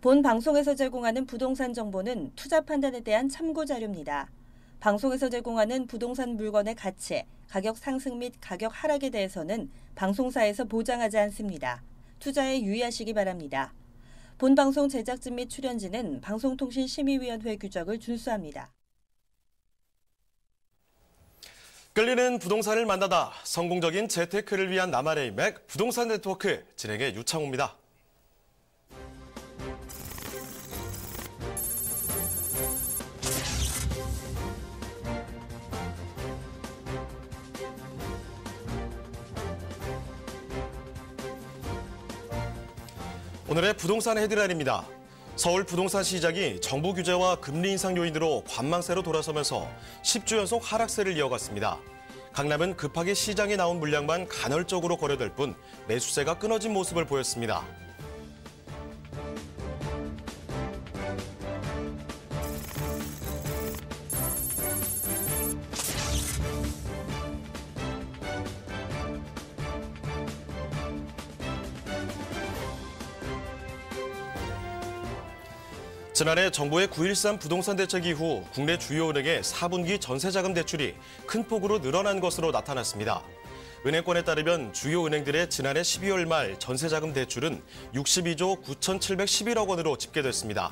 본 방송에서 제공하는 부동산 정보는 투자 판단에 대한 참고 자료입니다. 방송에서 제공하는 부동산 물건의 가치, 가격 상승 및 가격 하락에 대해서는 방송사에서 보장하지 않습니다. 투자에 유의하시기 바랍니다. 본 방송 제작진 및 출연진은 방송통신심의위원회 규정을 준수합니다. 끌리는 부동산을 만나다 성공적인 재테크를 위한 나만의 맥 부동산 네트워크 진행의 유창호입니다. 오늘의 부동산 헤드라인입니다. 서울 부동산 시장이 정부 규제와 금리 인상 요인으로 관망세로 돌아서면서 10주 연속 하락세를 이어갔습니다. 강남은 급하게 시장에 나온 물량만 간헐적으로 거래될 뿐 매수세가 끊어진 모습을 보였습니다. 지난해 정부의 9.13 부동산 대책 이후 국내 주요 은행의 4분기 전세자금 대출이 큰 폭으로 늘어난 것으로 나타났습니다. 은행권에 따르면 주요 은행들의 지난해 12월 말 전세자금 대출은 62조 9,711억 원으로 집계됐습니다.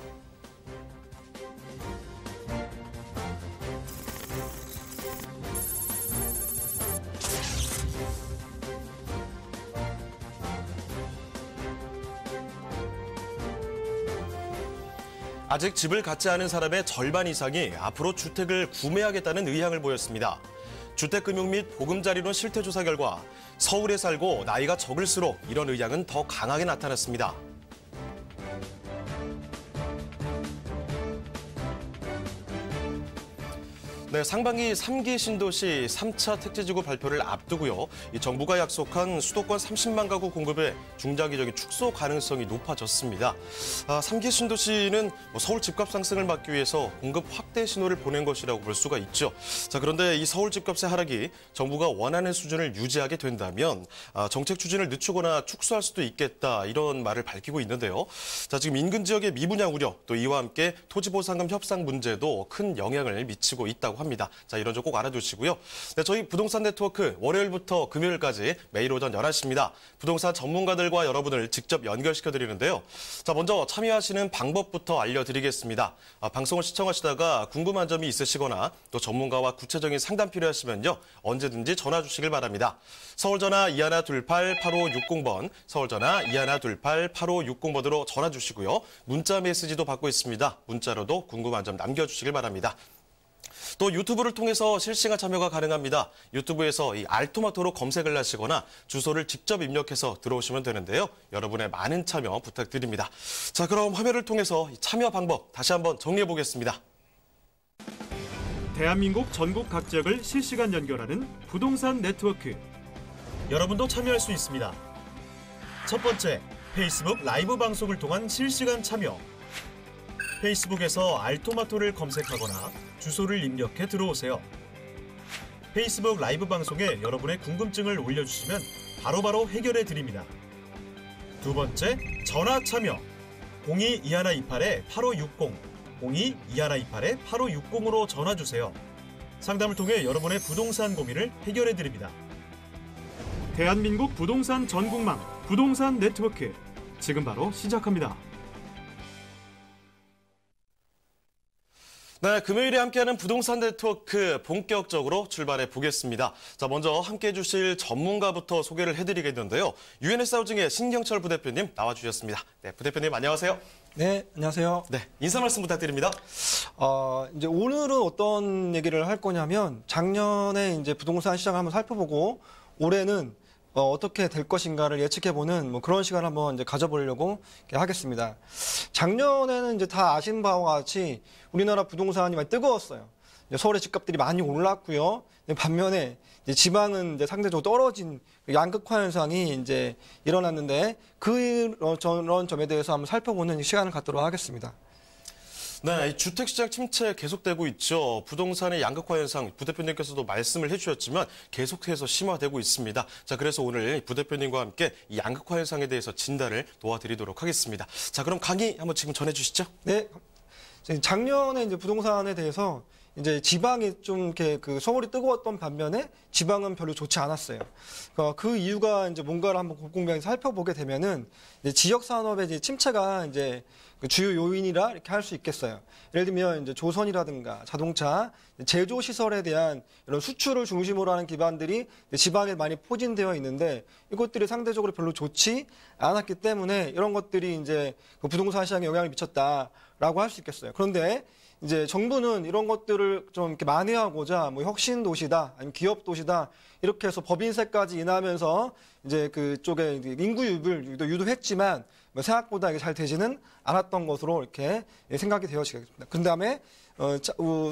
아직 집을 갖지 않은 사람의 절반 이상이 앞으로 주택을 구매하겠다는 의향을 보였습니다. 주택금융 및 보금자리론 실태조사 결과 서울에 살고 나이가 적을수록 이런 의향은 더 강하게 나타났습니다. 네, 상반기 3기 신도시 3차 택지지구 발표를 앞두고요. 이 정부가 약속한 수도권 30만 가구 공급의 중장기적인 축소 가능성이 높아졌습니다. 아, 3기 신도시는 뭐 서울 집값 상승을 막기 위해서 공급 확대 신호를 보낸 것이라고 볼 수가 있죠. 자, 그런데 이 서울 집값의 하락이 정부가 원하는 수준을 유지하게 된다면 아, 정책 추진을 늦추거나 축소할 수도 있겠다 이런 말을 밝히고 있는데요. 자, 지금 인근 지역의 미분양 우려 또 이와 함께 토지보상금 협상 문제도 큰 영향을 미치고 있다고 합니다. 자, 이런 점 꼭 알아두시고요. 네, 저희 부동산 네트워크 월요일부터 금요일까지 매일 오전 11시입니다. 부동산 전문가들과 여러분을 직접 연결시켜 드리는데요. 자, 먼저 참여하시는 방법부터 알려드리겠습니다. 아, 방송을 시청하시다가 궁금한 점이 있으시거나 또 전문가와 구체적인 상담 필요하시면요. 언제든지 전화 주시길 바랍니다. 서울전화 2128-8560번, 서울전화 2128-8560번으로 전화 주시고요. 문자 메시지도 받고 있습니다. 문자로도 궁금한 점 남겨주시길 바랍니다. 또 유튜브를 통해서 실시간 참여가 가능합니다. 유튜브에서 이 알토마토로 검색을 하시거나 주소를 직접 입력해서 들어오시면 되는데요. 여러분의 많은 참여 부탁드립니다. 자, 그럼 화면을 통해서 참여 방법 다시 한번 정리해 보겠습니다. 대한민국 전국 각 지역을 실시간 연결하는 부동산 네트워크. 여러분도 참여할 수 있습니다. 첫 번째, 페이스북 라이브 방송을 통한 실시간 참여. 페이스북에서 알토마토를 검색하거나 주소를 입력해 들어오세요. 페이스북 라이브 방송에 여러분의 궁금증을 올려주시면 바로 바로 해결해 드립니다. 두 번째, 전화 참여. 02-2128-8560, 02-2128-8560으로 전화 주세요. 상담을 통해 여러분의 부동산 고민을 해결해 드립니다. 대한민국 부동산 전국망 부동산 네트워크. 지금 바로 시작합니다. 네, 금요일에 함께하는 부동산 네트워크 본격적으로 출발해 보겠습니다. 자, 먼저 함께해 주실 전문가부터 소개를 해드리겠는데요. UNS 하우징의 신경철 부대표님 나와주셨습니다. 네, 부대표님 안녕하세요. 네, 안녕하세요. 네, 인사 말씀 부탁드립니다. 어, 이제 오늘은 어떤 얘기를 할 거냐면 작년에 이제 부동산 시장을 한번 살펴보고 올해는 어, 어떻게 될 것인가를 예측해보는 뭐 그런 시간을 한번 이제 가져보려고 하겠습니다. 작년에는 이제 다 아신 바와 같이 우리나라 부동산이 많이 뜨거웠어요. 서울의 집값들이 많이 올랐고요. 반면에 이제 지방은 이제 상대적으로 떨어진 양극화 현상이 이제 일어났는데 그런 점에 대해서 한번 살펴보는 시간을 갖도록 하겠습니다. 네, 이 주택시장 침체 계속되고 있죠. 부동산의 양극화 현상 부 대표님께서도 말씀을 해주셨지만 계속해서 심화되고 있습니다. 자, 그래서 오늘 부 대표님과 함께 이 양극화 현상에 대해서 진단을 도와드리도록 하겠습니다. 자, 그럼 강의 한번 지금 전해주시죠. 네. 작년에 이제 부동산에 대해서 이제 지방이 좀 이렇게 그 서울이 뜨거웠던 반면에 지방은 별로 좋지 않았어요. 그러니까 그 이유가 이제 뭔가를 한번 곰곰이 살펴보게 되면은 이제 지역 산업의 침체가 이제 그 주요 요인이라 이렇게 할 수 있겠어요. 예를 들면 이제 조선이라든가 자동차, 제조 시설에 대한 이런 수출을 중심으로 하는 기반들이 지방에 많이 포진되어 있는데 이것들이 상대적으로 별로 좋지 않았기 때문에 이런 것들이 이제 그 부동산 시장에 영향을 미쳤다라고 할 수 있겠어요. 그런데 이제 정부는 이런 것들을 좀 이렇게 만회하고자 뭐 혁신 도시다, 아니면 기업 도시다 이렇게 해서 법인세까지 인하하면서 이제 그쪽에 이제 인구 유입을 유도했지만 뭐 생각보다 이게 잘 되지는 않았던 것으로 이렇게 생각이 되어지겠습니다. 그 다음에 어,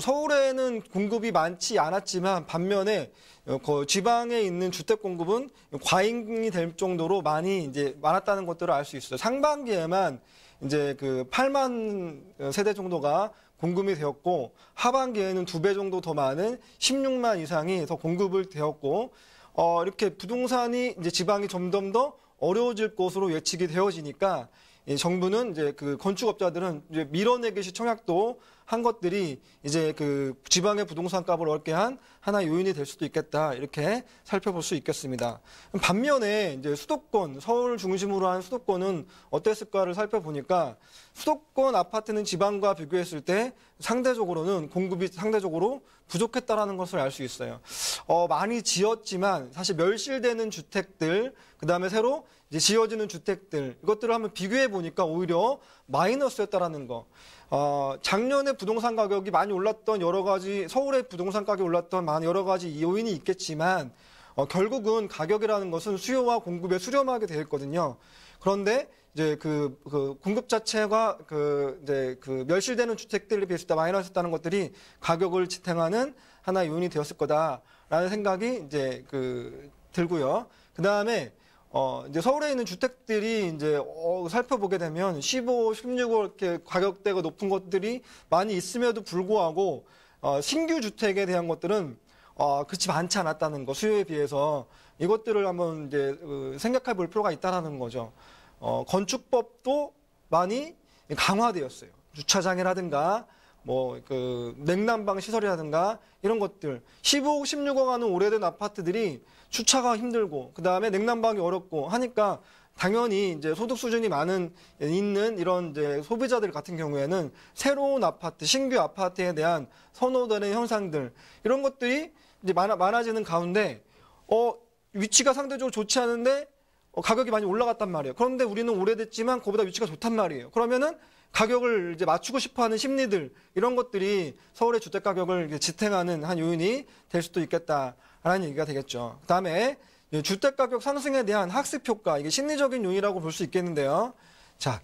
서울에는 공급이 많지 않았지만 반면에 어, 그 지방에 있는 주택 공급은 과잉이 될 정도로 많이 이제 많았다는 것들을 알 수 있어요. 상반기에만 이제 그 8만 세대 정도가 공급이 되었고 하반기에는 두 배 정도 더 많은 16만 이상이 더 공급을 되었고 어 이렇게 부동산이 이제 지방이 점점 더 어려워질 것으로 예측이 되어지니까 이 정부는 이제 그 건축업자들은 이제 밀어내기 시 청약도 한 것들이 이제 그 지방의 부동산 값을 얻게 한 하나 요인이 될 수도 있겠다 이렇게 살펴볼 수 있겠습니다. 반면에 이제 수도권 서울 중심으로 한 수도권은 어땠을까를 살펴보니까 수도권 아파트는 지방과 비교했을 때 상대적으로는 공급이 상대적으로 부족했다라는 것을 알 수 있어요. 어, 많이 지었지만 사실 멸실되는 주택들 그 다음에 새로 이제 지어지는 주택들 이것들을 한번 비교해 보니까 오히려 마이너스였다라는 거. 어, 작년에 부동산 가격이 많이 올랐던 여러 가지 서울의 부동산 가격이 올랐던 많은 여러 가지 요인이 있겠지만 어, 결국은 가격이라는 것은 수요와 공급에 수렴하게 되어 있거든요. 그런데 이제 그, 그 공급 자체가 그 이제 그 멸실되는 주택들에 때 마이너스였다는 것들이 가격을 지탱하는 하나 요인이 되었을 거다라는 생각이 이제 그 들고요. 그 다음에 어, 이제 서울에 있는 주택들이 이제 어, 살펴보게 되면 15, 16억 이렇게 가격대가 높은 것들이 많이 있음에도 불구하고 어, 신규 주택에 대한 것들은 어, 그렇지 많지 않았다는 거 수요에 비해서 이것들을 한번 이제 어, 생각해 볼 필요가 있다라는 거죠. 어, 건축법도 많이 강화되었어요. 주차장이라든가 뭐 그 냉난방 시설이라든가 이런 것들 15억, 16억 하는 오래된 아파트들이 주차가 힘들고 그 다음에 냉난방이 어렵고 하니까 당연히 이제 소득 수준이 많은 있는 이런 이제 소비자들 같은 경우에는 새로운 아파트, 신규 아파트에 대한 선호되는 현상들 이런 것들이 이제 많아, 많아지는 가운데 어 위치가 상대적으로 좋지 않은데 어, 가격이 많이 올라갔단 말이에요. 그런데 우리는 오래됐지만 그보다 위치가 좋단 말이에요. 그러면은 가격을 이제 맞추고 싶어하는 심리들 이런 것들이 서울의 주택 가격을 지탱하는 한 요인이 될 수도 있겠다라는 얘기가 되겠죠. 그다음에 주택 가격 상승에 대한 학습 효과 이게 심리적인 요인이라고 볼 수 있겠는데요. 자,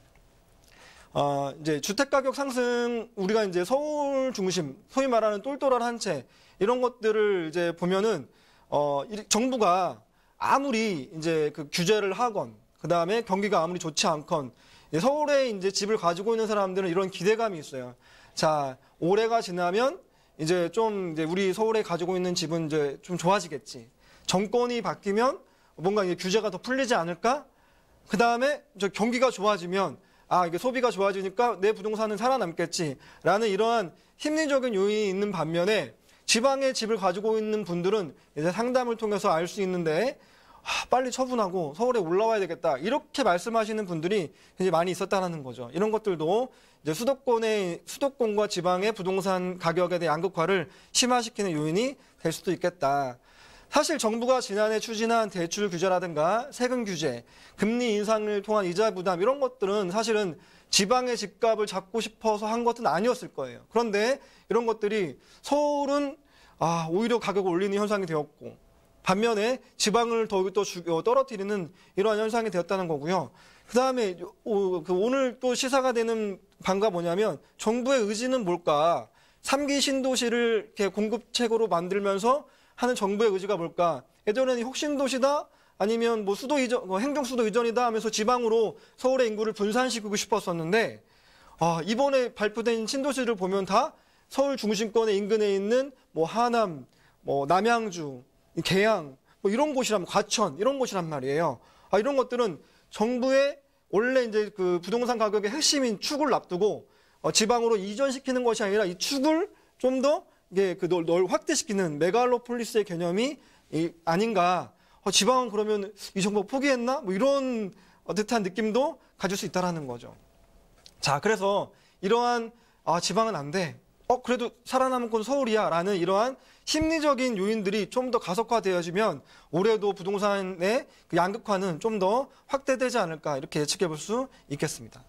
어, 이제 주택 가격 상승 우리가 이제 서울 중심 소위 말하는 똘똘한 한 채 이런 것들을 이제 보면은 어, 정부가 아무리 이제 그 규제를 하건 그 다음에 경기가 아무리 좋지 않건 서울에 이제 집을 가지고 있는 사람들은 이런 기대감이 있어요. 자, 올해가 지나면 이제 좀 이제 우리 서울에 가지고 있는 집은 이제 좀 좋아지겠지. 정권이 바뀌면 뭔가 이제 규제가 더 풀리지 않을까? 그 다음에 저 경기가 좋아지면 아, 이게 소비가 좋아지니까 내 부동산은 살아남겠지. 라는 이러한 심리적인 요인이 있는 반면에 지방에 집을 가지고 있는 분들은 이제 상담을 통해서 알 수 있는데 아, 빨리 처분하고 서울에 올라와야 되겠다. 이렇게 말씀하시는 분들이 굉장히 많이 있었다는 거죠. 이런 것들도 이제 수도권의 수도권과 지방의 부동산 가격에 대한 양극화를 심화시키는 요인이 될 수도 있겠다. 사실 정부가 지난해 추진한 대출 규제라든가 세금 규제, 금리 인상을 통한 이자 부담 이런 것들은 사실은 지방의 집값을 잡고 싶어서 한 것은 아니었을 거예요. 그런데 이런 것들이 서울은 아, 오히려 가격을 올리는 현상이 되었고 반면에 지방을 더욱더 어, 떨어뜨리는 이러한 현상이 되었다는 거고요. 그 다음에 오늘 또 시사가 되는 반가 뭐냐면 정부의 의지는 뭘까? 3기 신도시를 이렇게 공급책으로 만들면서 하는 정부의 의지가 뭘까? 예전에는 혁신도시다? 아니면 뭐 수도 이전, 뭐 행정 수도 이전이다 하면서 지방으로 서울의 인구를 분산시키고 싶었었는데, 아, 이번에 발표된 신도시를 보면 다 서울 중심권의 인근에 있는 뭐 하남, 뭐 남양주, 계양, 뭐 이런 곳이란 과천 이런 곳이란 말이에요. 아, 이런 것들은 정부의 원래 이제 그 부동산 가격의 핵심인 축을 앞두고 어, 지방으로 이전시키는 것이 아니라 이 축을 좀더 이게 그 널, 널 확대시키는 메갈로폴리스의 개념이 이, 아닌가. 어, 지방은 그러면 이 정부 포기했나? 뭐 이런 어, 듯한 느낌도 가질 수 있다라는 거죠. 자, 그래서 이러한 아, 지방은 안 돼. 어, 그래도 살아남은 곳은 서울이야. 라는 이러한 심리적인 요인들이 좀 더 가속화되어지면 올해도 부동산의 그 양극화는 좀 더 확대되지 않을까 이렇게 예측해 볼 수 있겠습니다.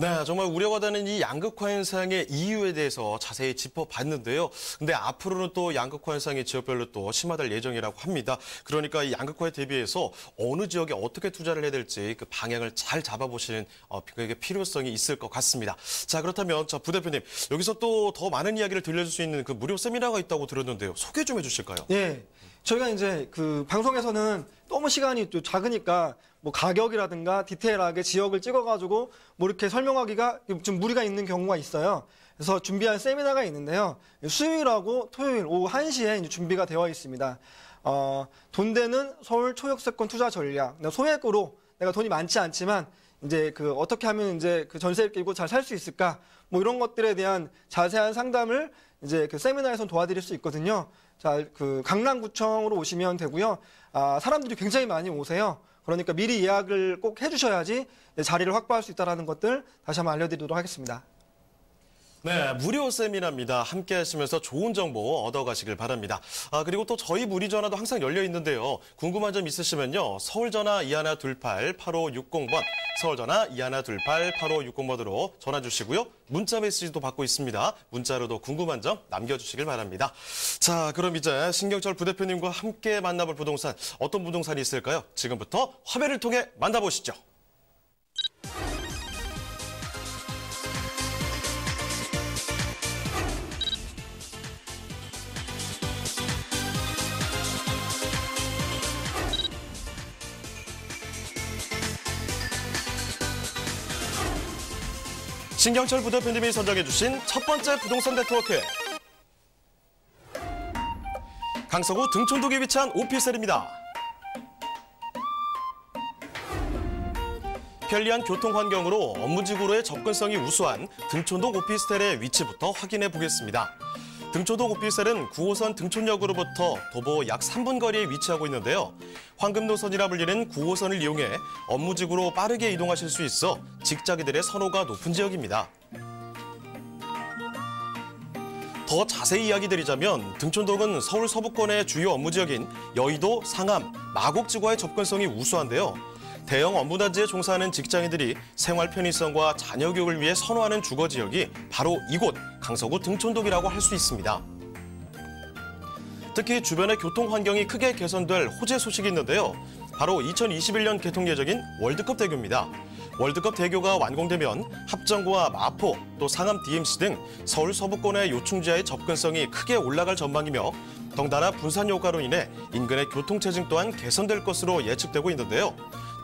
네, 정말 우려가 되는 이 양극화 현상의 이유에 대해서 자세히 짚어봤는데요. 근데 앞으로는 또 양극화 현상이 지역별로 또 심화될 예정이라고 합니다. 그러니까 이 양극화에 대비해서 어느 지역에 어떻게 투자를 해야 될지 그 방향을 잘 잡아보시는 어, 그게 필요성이 있을 것 같습니다. 자, 그렇다면 자, 부대표님 여기서 또 더 많은 이야기를 들려줄 수 있는 그 무료 세미나가 있다고 들었는데요. 소개 좀 해주실까요? 예. 저희가 이제 그 방송에서는 너무 시간이 또 작으니까 뭐 가격이라든가 디테일하게 지역을 찍어가지고 뭐 이렇게 설명하기가 좀 무리가 있는 경우가 있어요. 그래서 준비한 세미나가 있는데요. 수요일하고 토요일 오후 1시에 이제 준비가 되어 있습니다. 어, 돈 되는 서울 초역세권 투자 전략. 소액으로 내가 돈이 많지 않지만 이제 그 어떻게 하면 이제 그 전세를 끼고 잘 살 수 있을까? 뭐 이런 것들에 대한 자세한 상담을 이제 그 세미나에서 도와드릴 수 있거든요. 자, 그 강남구청으로 오시면 되고요. 아, 사람들이 굉장히 많이 오세요. 그러니까 미리 예약을 꼭 해주셔야지 자리를 확보할 수 있다는 것들 다시 한번 알려드리도록 하겠습니다. 네, 무료 세미나입니다. 함께 하시면서 좋은 정보 얻어가시길 바랍니다. 아, 그리고 또 저희 문의 전화도 항상 열려 있는데요. 궁금한 점 있으시면요. 서울 전화 2128-8560번, 서울 전화 2128-8560번으로 전화 주시고요. 문자 메시지도 받고 있습니다. 문자로도 궁금한 점 남겨주시길 바랍니다. 자, 그럼 이제 신경철 부대표님과 함께 만나볼 부동산, 어떤 부동산이 있을까요? 지금부터 화면을 통해 만나보시죠. 신경철 부대표님이 선정해주신 첫 번째 부동산 네트워크. 강서구 등촌동에 위치한 오피스텔입니다. 편리한 교통 환경으로 업무지구로의 접근성이 우수한 등촌동 오피스텔의 위치부터 확인해 보겠습니다. 등촌동 오피스텔은 9호선 등촌역으로부터 도보 약 3분 거리에 위치하고 있는데요. 황금노선이라 불리는 9호선을 이용해 업무지구로 빠르게 이동하실 수 있어 직장인들의 선호가 높은 지역입니다. 더 자세히 이야기 드리자면 등촌동은 서울 서부권의 주요 업무 지역인 여의도, 상암, 마곡지구와의 접근성이 우수한데요. 대형 업무단지에 종사하는 직장인들이 생활 편의성과 자녀 교육을 위해 선호하는 주거 지역이 바로 이곳 강서구 등촌동이라고 할 수 있습니다. 특히 주변의 교통 환경이 크게 개선될 호재 소식이 있는데요. 바로 2021년 개통 예정인 월드컵 대교입니다. 월드컵 대교가 완공되면 합정구와 마포, 또 상암 DMC 등 서울 서부권의 요충지와의 접근성이 크게 올라갈 전망이며 덩달아 분산 효과로 인해 인근의 교통체증 또한 개선될 것으로 예측되고 있는데요.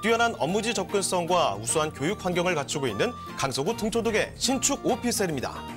뛰어난 업무지 접근성과 우수한 교육 환경을 갖추고 있는 강서구 등촌동의 신축 오피스텔입니다.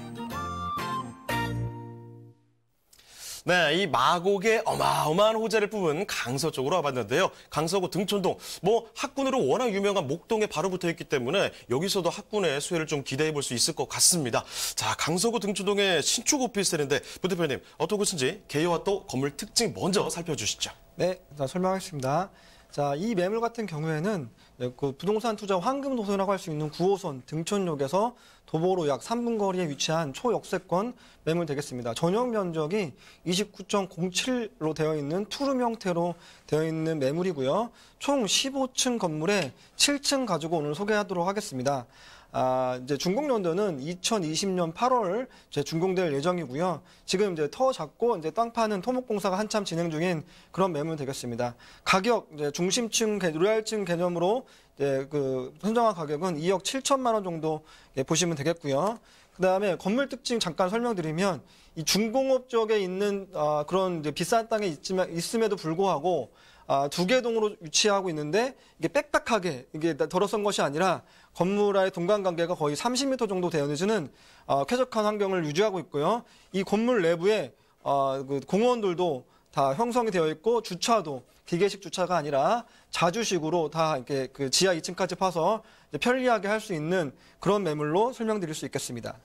네, 이 마곡의 어마어마한 호재를 뿜은 강서 쪽으로 와봤는데요. 강서구 등촌동, 뭐 학군으로 워낙 유명한 목동에 바로 붙어 있기 때문에 여기서도 학군의 수혜를 좀 기대해 볼 수 있을 것 같습니다. 자, 강서구 등촌동의 신축 오피스텔인데 부 대표님 어떤 곳인지 개요와 또 건물 특징 먼저 살펴주시죠. 네, 자, 설명하겠습니다. 자, 이 매물 같은 경우에는 그 부동산 투자 황금 노선이라고 할 수 있는 9호선 등촌역에서 도보로 약 3분 거리에 위치한 초역세권 매물 되겠습니다. 전용 면적이 29.07로 되어 있는 투룸 형태로 되어 있는 매물이고요. 총 15층 건물에 7층 가지고 오늘 소개하도록 하겠습니다. 아, 이제 준공연도는 2020년 8월 이제 준공될 예정이고요. 지금 이제 터 잡고 이제 땅 파는 토목공사가 한참 진행 중인 그런 매물 되겠습니다. 가격 이제 중심층 로얄층 개념으로 이제 그 선정한 가격은 2억 7천만 원 정도 예, 보시면 되겠고요. 그다음에 건물 특징 잠깐 설명드리면 이 중공업 쪽에 있는 아, 그런 비싼 땅에 있지만 있음에도 불구하고 아, 두 개 동으로 위치하고 있는데 이게 빽빽하게 이게 덜어선 것이 아니라 건물와의 동간 관계가 거의 30m 정도 되어지는 어, 쾌적한 환경을 유지하고 있고요. 이 건물 내부에 어, 그 공원들도 다 형성이 되어 있고 주차도 기계식 주차가 아니라 자주식으로 다 이렇게 그 지하 2층까지 파서 편리하게 할 수 있는 그런 매물로 설명드릴 수 있겠습니다.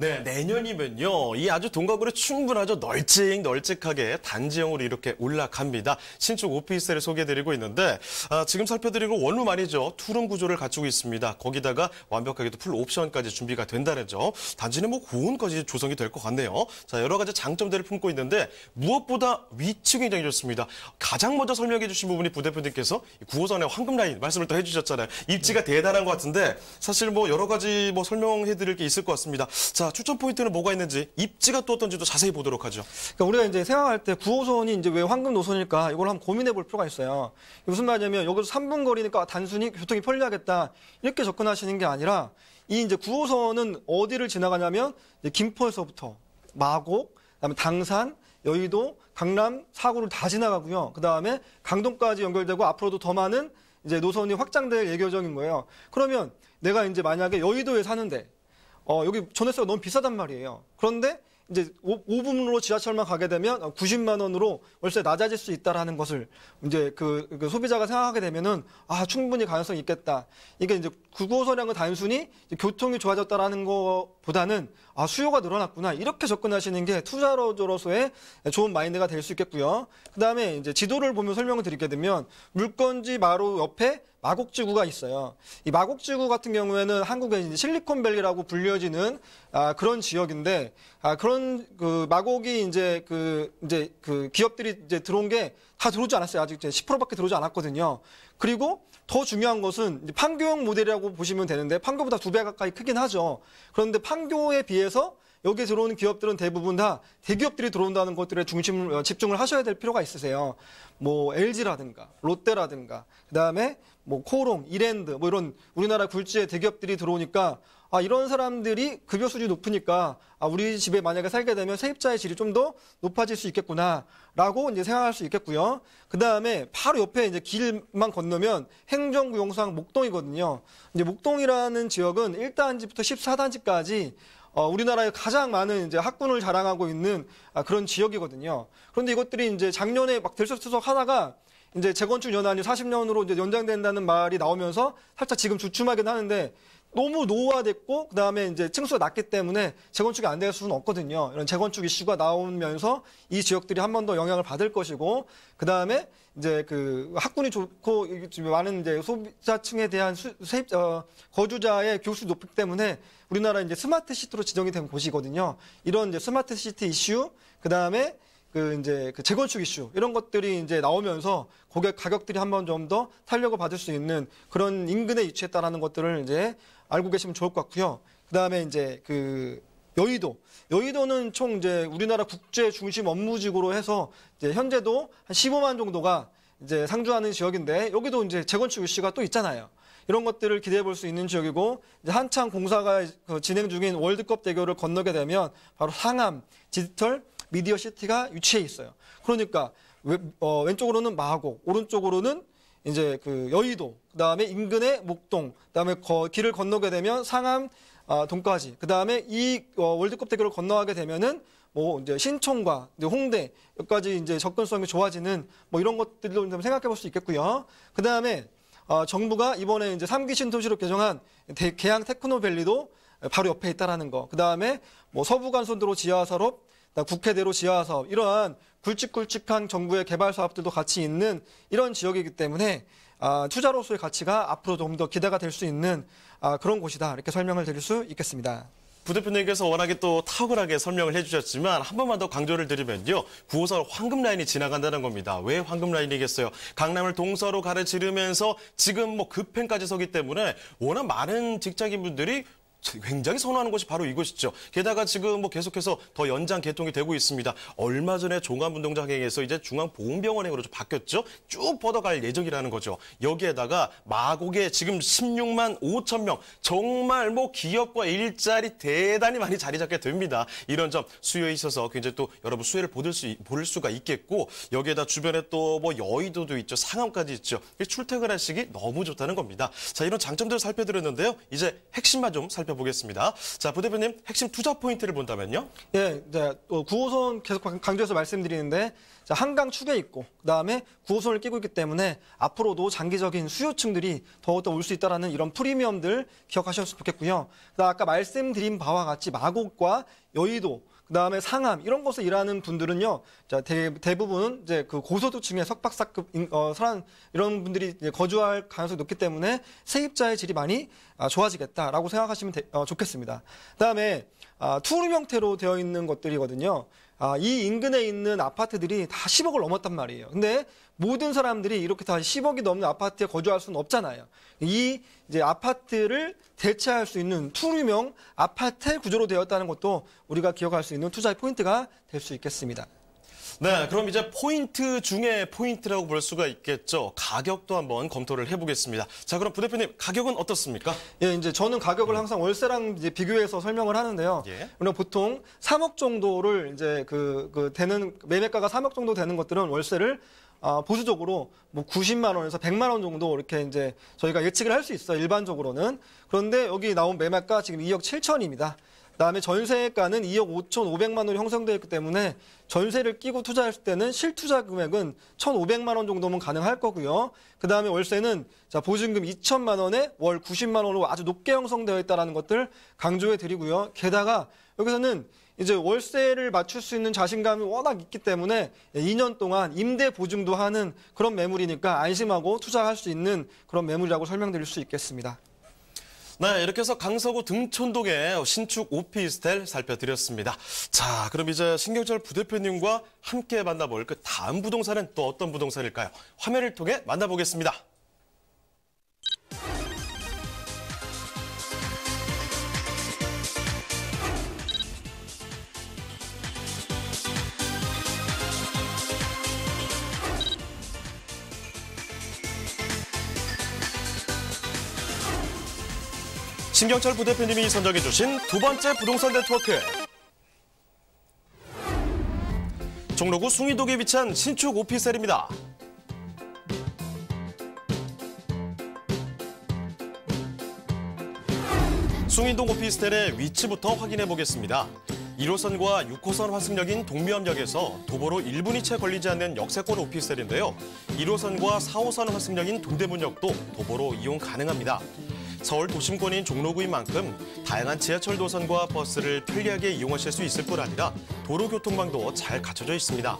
네, 내년이면요. 이 아주 동 간격으로 충분하죠. 널찍 널찍하게 단지형으로 이렇게 올라갑니다. 신축 오피스텔을 소개해드리고 있는데 아, 지금 살펴드리고 원룸 말이죠. 투룸 구조를 갖추고 있습니다. 거기다가 완벽하게도 full option까지 준비가 된다는 점. 단지는 뭐 공원까지 조성이 될 것 같네요. 자, 여러 가지 장점들을 품고 있는데 무엇보다 위치 굉장히 좋습니다. 가장 먼저 설명해 주신 부분이 부대표님께서 9호선의 황금 라인 말씀을 또 해주셨잖아요. 입지가 대단한 것 같은데 사실 뭐 여러 가지 뭐 설명해 드릴 게 있을 것 같습니다. 자, 추천 포인트는 뭐가 있는지 입지가 또 어떤지도 자세히 보도록 하죠. 그러니까 우리가 이제 생각할 때 9호선이 이제 왜 황금 노선일까 이걸 한번 고민해 볼 필요가 있어요. 무슨 말이냐면 여기서 3분 거리니까 단순히 교통이 편리하겠다 이렇게 접근하시는 게 아니라 이 이제 9호선은 어디를 지나가냐면 김포에서부터 마곡, 그다음에 당산, 여의도, 강남, 사구를 다 지나가고요. 그 다음에 강동까지 연결되고 앞으로도 더 많은 이제 노선이 확장될 예교적인 거예요. 그러면 내가 이제 만약에 여의도에 사는데 어, 여기 전세가 너무 비싸단 말이에요. 그런데 이제 5, 분으로 지하철만 가게 되면 90만 원으로 월세 낮아질 수 있다라는 것을 이제 그, 그 소비자가 생각하게 되면은 아 충분히 가능성이 있겠다. 이게 이제 구호선량은 단순히 교통이 좋아졌다라는 것보다는 아 수요가 늘어났구나 이렇게 접근하시는 게 투자로서의 좋은 마인드가 될 수 있겠고요. 그 다음에 이제 지도를 보면 설명을 드리게 되면 물건지 마루 옆에 마곡지구가 있어요. 이 마곡지구 같은 경우에는 한국의 실리콘밸리라고 불려지는 아, 그런 지역인데 아, 그런 그 마곡이 이제 그 이제 그 기업들이 이제 들어온 게 다 들어오지 않았어요. 아직 이제 10%밖에 들어오지 않았거든요. 그리고 더 중요한 것은 판교형 모델이라고 보시면 되는데 판교보다 두 배 가까이 크긴 하죠. 그런데 판교에 비해서 여기 들어오는 기업들은 대부분 다 대기업들이 들어온다는 것들에 중심을 어, 집중을 하셔야 될 필요가 있으세요. 뭐 LG라든가 롯데라든가 그다음에 뭐 코롱, 이랜드 뭐 이런 우리나라 굴지의 대기업들이 들어오니까 아 이런 사람들이 급여 수준이 높으니까 아 우리 집에 만약에 살게 되면 세입자의 질이 좀 더 높아질 수 있겠구나라고 이제 생각할 수 있겠고요. 그 다음에 바로 옆에 이제 길만 건너면 행정구용상 목동이거든요. 이제 목동이라는 지역은 1단지부터 14단지까지 어, 우리나라에 가장 많은 이제 학군을 자랑하고 있는 아, 그런 지역이거든요. 그런데 이것들이 이제 작년에 막 들썩들썩 하다가 이제 재건축 연한이 40년으로 이제 연장된다는 말이 나오면서 살짝 지금 주춤하긴 하는데 너무 노후화됐고 그다음에 이제 층수가 낮기 때문에 재건축이 안 될 수는 없거든요. 이런 재건축 이슈가 나오면서 이 지역들이 한 번 더 영향을 받을 것이고 그다음에 이제 그 학군이 좋고 많은 이제 소비자층에 대한 수, 세입 어, 거주자의 교수 높기 때문에 우리나라 이제 스마트 시티로 지정이 된 곳이거든요. 이런 이제 스마트 시티 이슈 그다음에 그 이제 그 재건축 이슈 이런 것들이 이제 나오면서 고객 가격들이 한번 좀 더 탄력을 받을 수 있는 그런 인근에 위치했다라는 것들을 이제 알고 계시면 좋을 것 같고요. 그다음에 이제 그 여의도 여의도는 총 이제 우리나라 국제 중심 업무지구로 해서 이제 현재도 한 15만 정도가 이제 상주하는 지역인데 여기도 이제 재건축 이슈가 또 있잖아요. 이런 것들을 기대해 볼 수 있는 지역이고 이제 한창 공사가 그 진행 중인 월드컵 대교를 건너게 되면 바로 상암 디지털 미디어 시티가 위치해 있어요. 그러니까 왼, 어, 왼쪽으로는 마곡, 오른쪽으로는 이제 그 여의도, 그 다음에 인근의 목동, 그 다음에 거- 길을 건너게 되면 상암 아, 동까지. 그 다음에 이 어, 월드컵 대교를 건너가게 되면은 뭐 이제 신촌과 홍대 여기까지 이제 접근성이 좋아지는 뭐 이런 것들도 좀 생각해 볼 수 있겠고요. 그 다음에 어, 정부가 이번에 이제 3기 신도시로 개정한 대- 계양 테크노밸리도 바로 옆에 있다라는 거. 그 다음에 뭐 서부간선도로 지하사업, 국회대로 지하사업 이러한 굵직굵직한 정부의 개발 사업들도 같이 있는 이런 지역이기 때문에 아, 투자로서의 가치가 앞으로 좀 더 기대가 될 수 있는 아, 그런 곳이다 이렇게 설명을 드릴 수 있겠습니다. 부대표님께서 워낙에 또 탁월하게 설명을 해주셨지만 한 번만 더 강조를 드리면요. 9호선 황금 라인이 지나간다는 겁니다. 왜 황금 라인이겠어요? 강남을 동서로 가르치르면서 지금 뭐 급행까지 서기 때문에 워낙 많은 직장인분들이 굉장히 선호하는 곳이 바로 이곳이죠. 게다가 지금 뭐 계속해서 더 연장 개통이 되고 있습니다. 얼마 전에 종암운동장에서 이제 중앙보훈병원행으로 좀 바뀌었죠. 쭉 뻗어갈 예정이라는 거죠. 여기에다가 마곡에 지금 16만 5천 명 정말 뭐 기업과 일자리 대단히 많이 자리 잡게 됩니다. 이런 점 수요에 있어서 굉장히 또 여러분 수혜를 보실 수볼 수가 있겠고 여기에다 주변에 또 뭐 여의도도 있죠. 상암까지 있죠. 출퇴근하시기 너무 좋다는 겁니다. 자 이런 장점들을 살펴드렸는데요. 이제 핵심만 좀 살펴보겠습니다. 자 부대표님 핵심 투자 포인트를 본다면요. 예, 이제 또 9호선 계속 강조해서 말씀드리는데 자, 한강 축에 있고 그다음에 9호선을 끼고 있기 때문에 앞으로도 장기적인 수요층들이 더욱더 올 수 있다라는 이런 프리미엄들 기억하셨으면 좋겠고요. 아까 말씀드린 바와 같이 마곡과 여의도 그 다음에 상암 이런 곳에 일하는 분들은요. 자, 대, 대부분 이제 그 고소득층의 석박사급 인- 어, 사람 이런 분들이 거주할 가능성이 높기 때문에 세입자의 질이 많이 아, 좋아지겠다라고 생각하시면 되- 어, 좋겠습니다. 그다음에 아, 투룸 형태로 되어 있는 것들이거든요. 아, 이 인근에 있는 아파트들이 다 10억을 넘었단 말이에요. 근데 모든 사람들이 이렇게 다 10억이 넘는 아파트에 거주할 수는 없잖아요. 이 이제 아파트를 대체할 수 있는 투룸형 아파트 구조로 되었다는 것도 우리가 기억할 수 있는 투자의 포인트가 될 수 있겠습니다. 네, 그럼 이제 포인트 중에 포인트라고 볼 수가 있겠죠. 가격도 한번 검토를 해보겠습니다. 자, 그럼 부대표님 가격은 어떻습니까? 예, 이제 저는 가격을 항상 월세랑 이제 비교해서 설명을 하는데요. 예. 우리가 보통 3억 정도를 이제 그, 그 되는 매매가가 3억 정도 되는 것들은 월세를 아, 보수적으로 뭐 90만 원에서 100만 원 정도 이렇게 이제 저희가 예측을 할 수 있어요. 일반적으로는. 그런데 여기 나온 매매가 지금 2억 7천입니다. 그다음에 전세가는 2억 5천 5백만 원이 형성되어 있기 때문에 전세를 끼고 투자했을 때는 실투자 금액은 1,500만 원 정도면 가능할 거고요. 그다음에 월세는 자 보증금 2천만 원에 월 90만 원으로 아주 높게 형성되어 있다라는 것들 강조해 드리고요. 게다가 여기서는 이제 월세를 맞출 수 있는 자신감이 워낙 있기 때문에 2년 동안 임대 보증도 하는 그런 매물이니까 안심하고 투자할 수 있는 그런 매물이라고 설명드릴 수 있겠습니다. 네, 이렇게 해서 강서구 등촌동의 신축 오피스텔 살펴드렸습니다. 자, 그럼 이제 신경철 부대표님과 함께 만나볼 그 다음 부동산은 또 어떤 부동산일까요? 화면을 통해 만나보겠습니다. 신경철 부대표님이 선정해 주신 두 번째 부동산 네트워크. 종로구 숭이동에 위치한 신축 오피스텔입니다. 숭이동 오피스텔의 위치부터 확인해 보겠습니다. 1호선과 6호선 환승역인 동묘암역에서 도보로 1분이 채 걸리지 않는 역세권 오피스텔인데요. 1호선과 4호선 환승역인 동대문역도 도보로 이용 가능합니다. 서울 도심권인 종로구인 만큼 다양한 지하철 노선과 버스를 편리하게 이용하실 수 있을 뿐 아니라 도로 교통망도 잘 갖춰져 있습니다.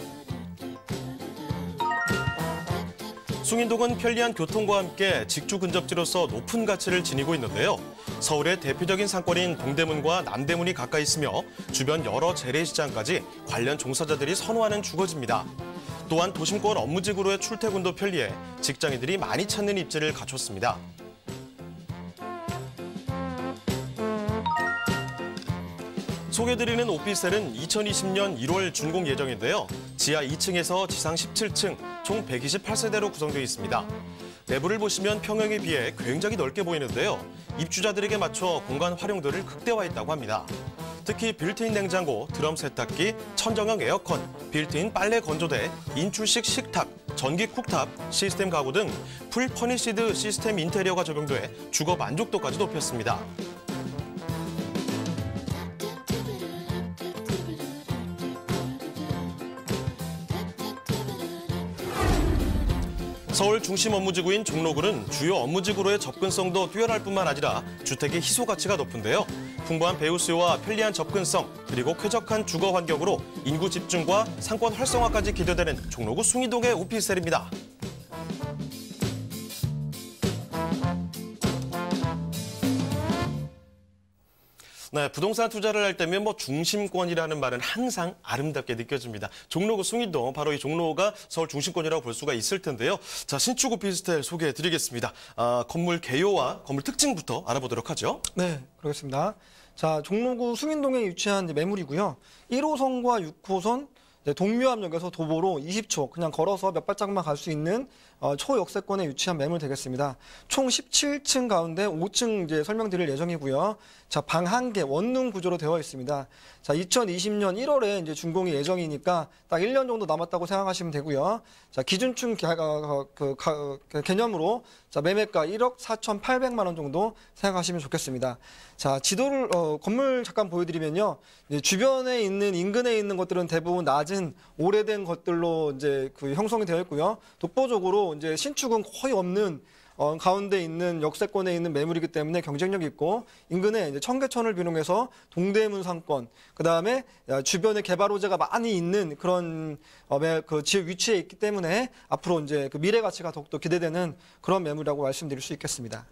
숭인동은 편리한 교통과 함께 직주 근접지로서 높은 가치를 지니고 있는데요. 서울의 대표적인 상권인 동대문과 남대문이 가까이 있으며 주변 여러 재래시장까지 관련 종사자들이 선호하는 주거지입니다. 또한 도심권 업무지구로의 출퇴근도 편리해 직장인들이 많이 찾는 입지를 갖췄습니다. 소개드리는 오피스텔은 2020년 1월 준공 예정인데요. 지하 2층에서 지상 17층, 총 128세대로 구성되어 있습니다. 내부를 보시면 평형에 비해 굉장히 넓게 보이는데요. 입주자들에게 맞춰 공간 활용도를 극대화했다고 합니다. 특히 빌트인 냉장고, 드럼 세탁기, 천정형 에어컨, 빌트인 빨래 건조대, 인출식 식탁, 전기 쿡탑, 시스템 가구 등 full furnished 시스템 인테리어가 적용돼 주거 만족도까지 높였습니다. 서울 중심 업무지구인 종로구는 주요 업무지구로의 접근성도 뛰어날 뿐만 아니라 주택의 희소 가치가 높은데요. 풍부한 배우 수요와 편리한 접근성 그리고 쾌적한 주거 환경으로 인구 집중과 상권 활성화까지 기대되는 종로구 숭이동의 오피스텔입니다. 네, 부동산 투자를 할 때면 뭐 중심권이라는 말은 항상 아름답게 느껴집니다. 종로구 숭인동 바로 이 종로가 서울 중심권이라고 볼 수가 있을 텐데요. 자 신축 오피스텔 소개해 드리겠습니다. 아, 건물 개요와 건물 특징부터 알아보도록 하죠. 네, 그렇습니다. 자, 종로구 숭인동에 위치한 매물이고요. 1호선과 6호선 네, 동묘암역에서 도보로 20초 그냥 걸어서 몇 발짝만 갈 수 있는 어, 초역세권에 위치한 매물 되겠습니다. 총 17층 가운데 5층 이제 설명드릴 예정이고요. 자, 방 한 개 원룸 구조로 되어 있습니다. 자, 2020년 1월에 이제 준공이 예정이니까 딱 1년 정도 남았다고 생각하시면 되고요. 자, 기준층 개, 어, 그, 가, 그 개념으로 자, 매매가 1억 4,800만 원 정도 생각하시면 좋겠습니다. 자, 지도를 어, 건물 잠깐 보여드리면요. 주변에 있는 인근에 있는 것들은 대부분 낮은 오래된 것들로 이제 그 형성이 되어 있고요. 독보적으로 이제 신축은 거의 없는 어, 가운데 있는 역세권에 있는 매물이기 때문에 경쟁력이 있고 인근에 이제 청계천을 비롯해서 동대문 상권 그 다음에 주변에 개발 호재가 많이 있는 그런 어, 매, 그 지역 위치에 있기 때문에 앞으로 이제 그 미래 가치가 더욱더 기대되는 그런 매물이라고 말씀드릴 수 있겠습니다.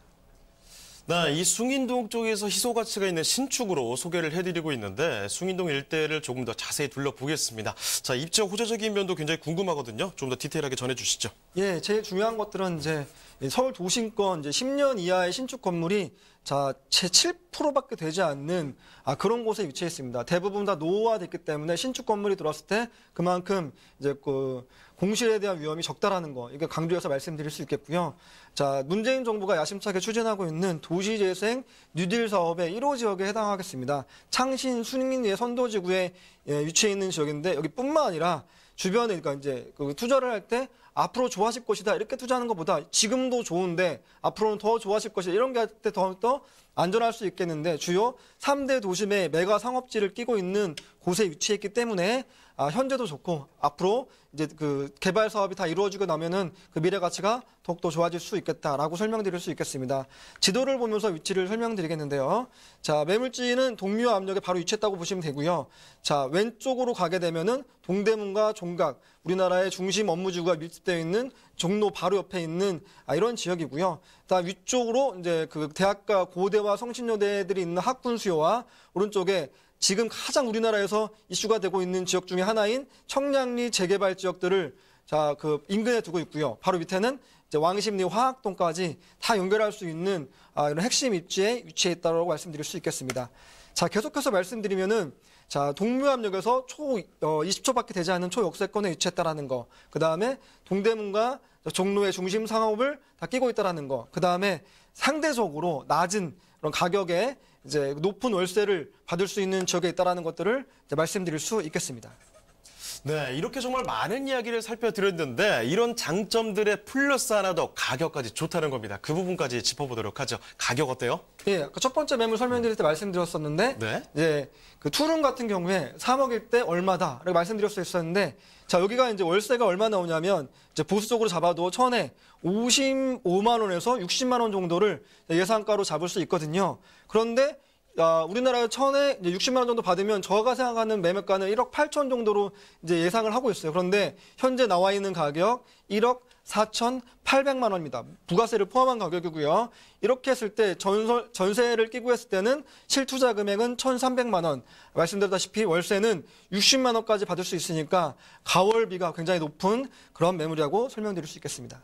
네, 이 숭인동 쪽에서 희소 가치가 있는 신축으로 소개를 해드리고 있는데 숭인동 일대를 조금 더 자세히 둘러보겠습니다. 자, 입지 호재적인 면도 굉장히 궁금하거든요. 좀 더 디테일하게 전해주시죠. 예, 제일 중요한 것들은 이제 서울 도심권 이제 10년 이하의 신축 건물이 자, 채 7%밖에 되지 않는 아, 그런 곳에 위치해 있습니다. 대부분 다 노후화됐기 때문에 신축 건물이 들어왔을 때 그만큼 이제 그 공실에 대한 위험이 적다라는 거, 이거 강조해서 말씀드릴 수 있겠고요. 자, 문재인 정부가 야심차게 추진하고 있는 도시재생 뉴딜 사업의 1호 지역에 해당하겠습니다. 창신 순인리의 선도지구에 예, 위치해 있는 지역인데 여기뿐만 아니라 주변에 그러니까 이제 그 투자를 할때 앞으로 좋아질 것이다. 이렇게 투자하는 것보다 지금도 좋은데 앞으로는 더 좋아질 것이다. 이런 게할때 더욱더 안전할 수 있겠는데 주요 3대 도심의 메가 상업지를 끼고 있는 곳에 위치해 있기 때문에 아, 현재도 좋고 앞으로 이제 그 개발 사업이 다 이루어지고 나면은 그 미래 가치가 더욱더 좋아질 수 있겠다라고 설명드릴 수 있겠습니다. 지도를 보면서 위치를 설명드리겠는데요. 자, 매물지는 동묘 압력에 바로 위치했다고 보시면 되고요. 자, 왼쪽으로 가게 되면은 동대문과 종각, 우리나라의 중심 업무지구가 밀집되어 있는 종로 바로 옆에 있는 아, 이런 지역이고요. 다 위쪽으로 이제 그 대학가 고대와 성신여대들이 있는 학군 수요와 오른쪽에 지금 가장 우리나라에서 이슈가 되고 있는 지역 중에 하나인 청량리 재개발 지역들을 자, 그 인근에 두고 있고요. 바로 밑에는 이제 왕십리 화학동까지 다 연결할 수 있는 아, 이런 핵심 입지에 위치해 있다고 말씀드릴 수 있겠습니다. 자, 계속해서 말씀드리면은 자, 동묘암역에서 초 어, 20초밖에 되지 않는 초역세권에 위치했다라는 거. 그다음에 동대문과 종로의 중심 상업을 다 끼고 있다라는 거. 그다음에 상대적으로 낮은 그런 가격에 이제 높은 월세를 받을 수 있는 지역에 있다라는 것들을 말씀드릴 수 있겠습니다. 네, 이렇게 정말 많은 이야기를 살펴드렸는데 이런 장점들의 플러스 하나 더 가격까지 좋다는 겁니다. 그 부분까지 짚어보도록 하죠. 가격 어때요? 예, 첫 번째 매물 설명드릴 때 말씀드렸었는데 네. 이제 그 투룸 같은 경우에 3억일 때 얼마다 라고 말씀드릴 수 있었는데 자 여기가 이제 월세가 얼마 나오냐면 이제 보수적으로 잡아도 천에 55만 원에서 60만 원 정도를 예상가로 잡을 수 있거든요. 그런데 아, 우리나라 천에 60만 원 정도 받으면 저가 생각하는 매매가는 1억 8천 정도로 이제 예상을 하고 있어요. 그런데 현재 나와 있는 가격 1억 4,800만 원입니다. 부가세를 포함한 가격이고요. 이렇게 했을 때 전설, 전세를 끼고 했을 때는 실투자 금액은 1,300만 원. 말씀드렸다시피 월세는 60만 원까지 받을 수 있으니까 가월비가 굉장히 높은 그런 매물이라고 설명드릴 수 있겠습니다.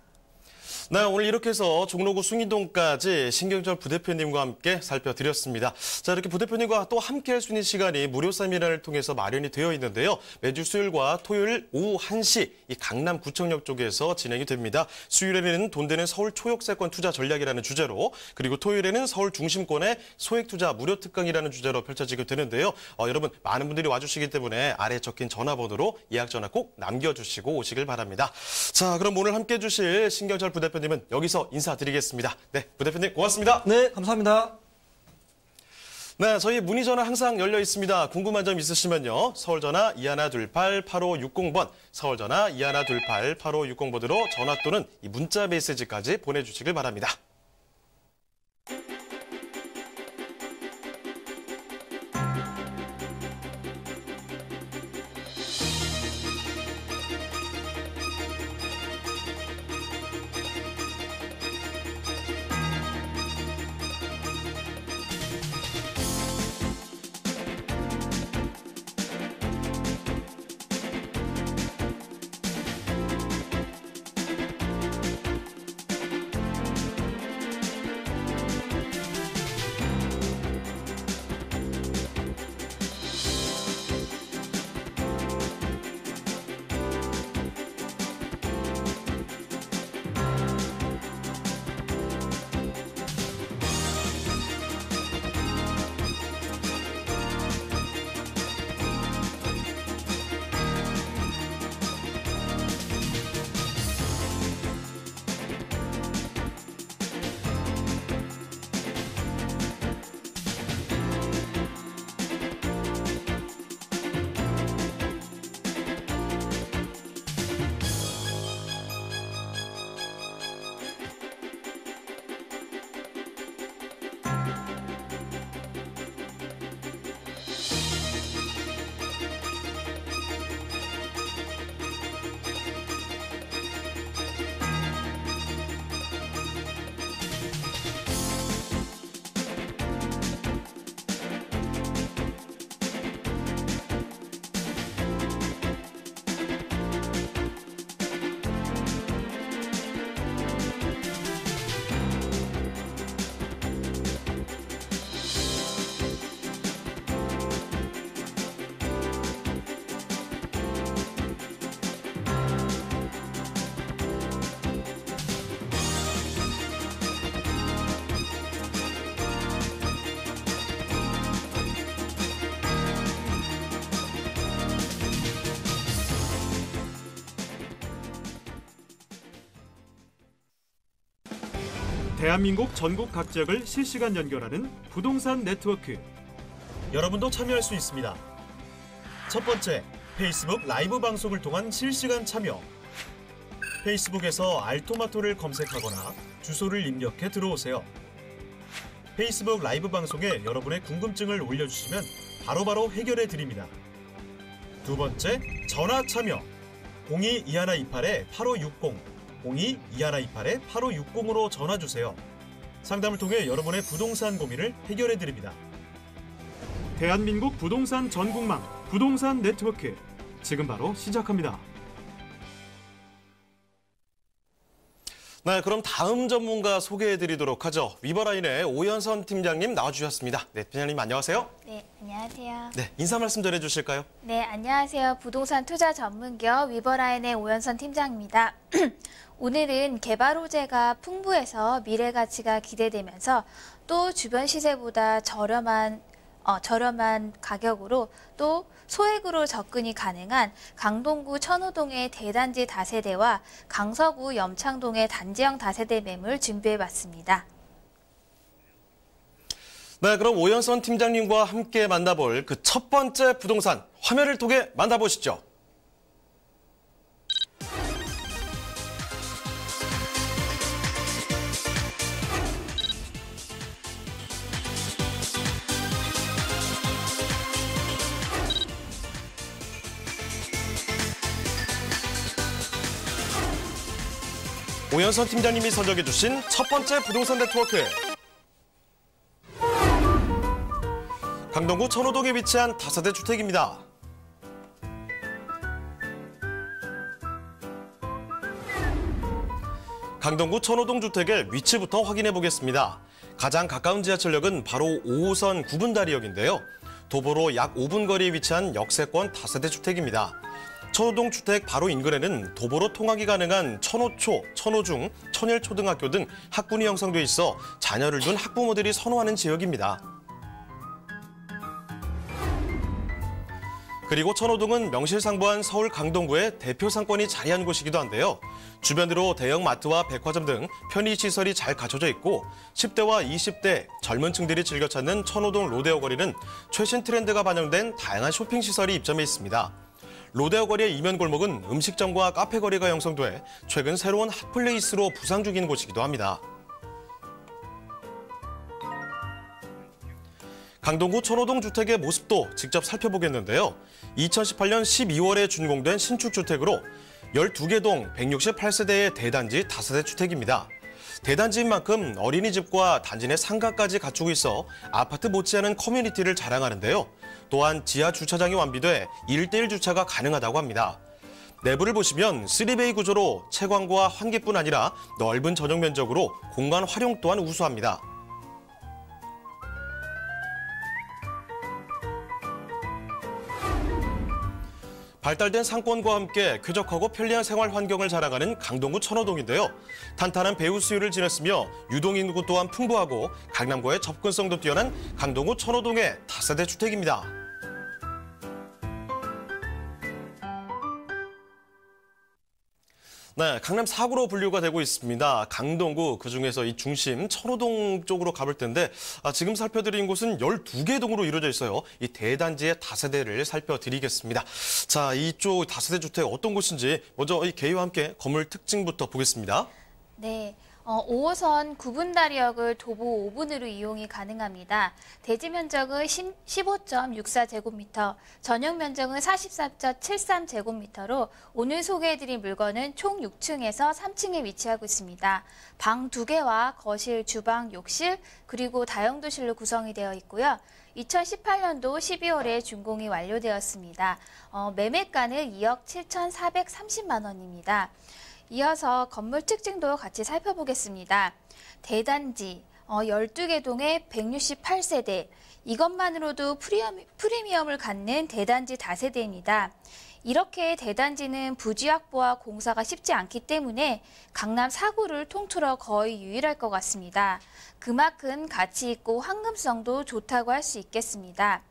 네, 오늘 이렇게 해서 종로구 숭인동까지 신경절 부대표님과 함께 살펴드렸습니다. 자, 이렇게 부대표님과 또 함께 할 수 있는 시간이 무료 세미나를 통해서 마련이 되어 있는데요. 매주 수요일과 토요일 오후 1시 이 강남구청역 쪽에서 진행이 됩니다. 수요일에는 돈 되는 서울 초역세권 투자 전략이라는 주제로 그리고 토요일에는 서울 중심권의 소액 투자 무료 특강이라는 주제로 펼쳐지게 되는데요. 어, 여러분 많은 분들이 와주시기 때문에 아래 적힌 전화번호로 예약 전화 꼭 남겨주시고 오시길 바랍니다. 자, 그럼 오늘 함께 해주실 신경절 부대표님 부 대표님은 여기서 인사드리겠습니다. 네, 부대표님 고맙습니다. 네, 감사합니다. 네, 저희 문의 전화 항상 열려 있습니다. 궁금한 점 있으시면요. 서울 전화 2128-8560번, 서울 전화 2128-8560번으로 전화 또는 문자 메시지까지 보내주시길 바랍니다. 대한민국 전국 각 지역을 실시간 연결하는 부동산 네트워크. 여러분도 참여할 수 있습니다. 첫 번째, 페이스북 라이브 방송을 통한 실시간 참여. 페이스북에서 알토마토를 검색하거나 주소를 입력해 들어오세요. 페이스북 라이브 방송에 여러분의 궁금증을 올려주시면 바로바로 해결해 드립니다. 두 번째, 전화 참여. 02-2128-8560, 02-2128-8560으로 전화 주세요. 상담을 통해 여러분의 부동산 고민을 해결해 드립니다. 대한민국 부동산 전국망 부동산 네트워크. 지금 바로 시작합니다. 네, 그럼 다음 전문가 소개해드리도록 하죠. 위버라인의 오연선 팀장님 나와주셨습니다. 네, 팀장님 안녕하세요. 네, 안녕하세요. 네, 인사 말씀 전해주실까요? 네, 안녕하세요. 부동산 투자 전문기업 위버라인의 오연선 팀장입니다. 오늘은 개발 호재가 풍부해서 미래 가치가 기대되면서 또 주변 시세보다 저렴한 어, 저렴한 가격으로 또 소액으로 접근이 가능한 강동구 천호동의 대단지 다세대와 강서구 염창동의 단지형 다세대 매물 준비해봤습니다. 네, 그럼 오연선 팀장님과 함께 만나볼 그 첫 번째 부동산 화면을 통해 만나보시죠. 오연선 팀장님이 선정해 주신 첫 번째 부동산 네트워크. 강동구 천호동에 위치한 다세대 주택입니다. 강동구 천호동 주택의 위치부터 확인해 보겠습니다. 가장 가까운 지하철역은 바로 5호선 구분다리역인데요. 도보로 약 5분 거리에 위치한 역세권 다세대 주택입니다. 천호동 주택 바로 인근에는 도보로 통학이 가능한 천호초, 천호중, 천일초등학교 등 학군이 형성돼 있어 자녀를 둔 학부모들이 선호하는 지역입니다. 그리고 천호동은 명실상부한 서울 강동구의 대표 상권이 자리한 곳이기도 한데요. 주변으로 대형 마트와 백화점 등 편의시설이 잘 갖춰져 있고 10대와 20대 젊은 층들이 즐겨 찾는 천호동 로데오 거리는 최신 트렌드가 반영된 다양한 쇼핑시설이 입점해 있습니다. 로데오 거리의 이면 골목은 음식점과 카페 거리가 형성돼 최근 새로운 핫플레이스로 부상 중인 곳이기도 합니다. 강동구 천호동 주택의 모습도 직접 살펴보겠는데요. 2018년 12월에 준공된 신축 주택으로 12개 동 168세대의 대단지 다세대 주택입니다. 대단지인 만큼 어린이집과 단지 내 상가까지 갖추고 있어 아파트 못지않은 커뮤니티를 자랑하는데요. 또한 지하 주차장이 완비돼 1대1 주차가 가능하다고 합니다. 내부를 보시면 3베이 구조로 채광과 환기뿐 아니라 넓은 전용 면적으로 공간 활용 또한 우수합니다. 발달된 상권과 함께 쾌적하고 편리한 생활 환경을 자랑하는 강동구 천호동인데요. 탄탄한 배후 수요를 지녔으며 유동 인구 또한 풍부하고 강남과의 접근성도 뛰어난 강동구 천호동의 다세대 주택입니다. 네, 강남 4구로 분류가 되고 있습니다. 강동구 그중에서 이 중심 천호동 쪽으로 가볼 텐데 아, 지금 살펴드린 곳은 12개 동으로 이루어져 있어요. 이 대단지의 다세대를 살펴드리겠습니다. 자, 이쪽 다세대 주택 어떤 곳인지 먼저 이 개요와 함께 건물 특징부터 보겠습니다. 네. 어, 5호선 구분다리역을 도보 5분으로 이용이 가능합니다. 대지 면적은 15.64제곱미터, 전용 면적은 44.73제곱미터로 오늘 소개해드린 물건은 총 6층에서 3층에 위치하고 있습니다. 방 2개와 거실, 주방, 욕실, 그리고 다용도실로 구성이 되어 있고요. 2018년도 12월에 준공이 완료되었습니다. 어, 매매가는 2억 7,430만 원입니다. 이어서 건물 특징도 같이 살펴보겠습니다. 대단지, 어, 12개 동의 168세대, 이것만으로도 프리미엄, 프리미엄 을 갖는 대단지 다세대입니다. 이렇게 대단지는 부지 확보와 공사가 쉽지 않기 때문에 강남 4구를 통틀어 거의 유일할 것 같습니다. 그만큼 가치 있고 황금성도 좋다고 할 수 있겠습니다.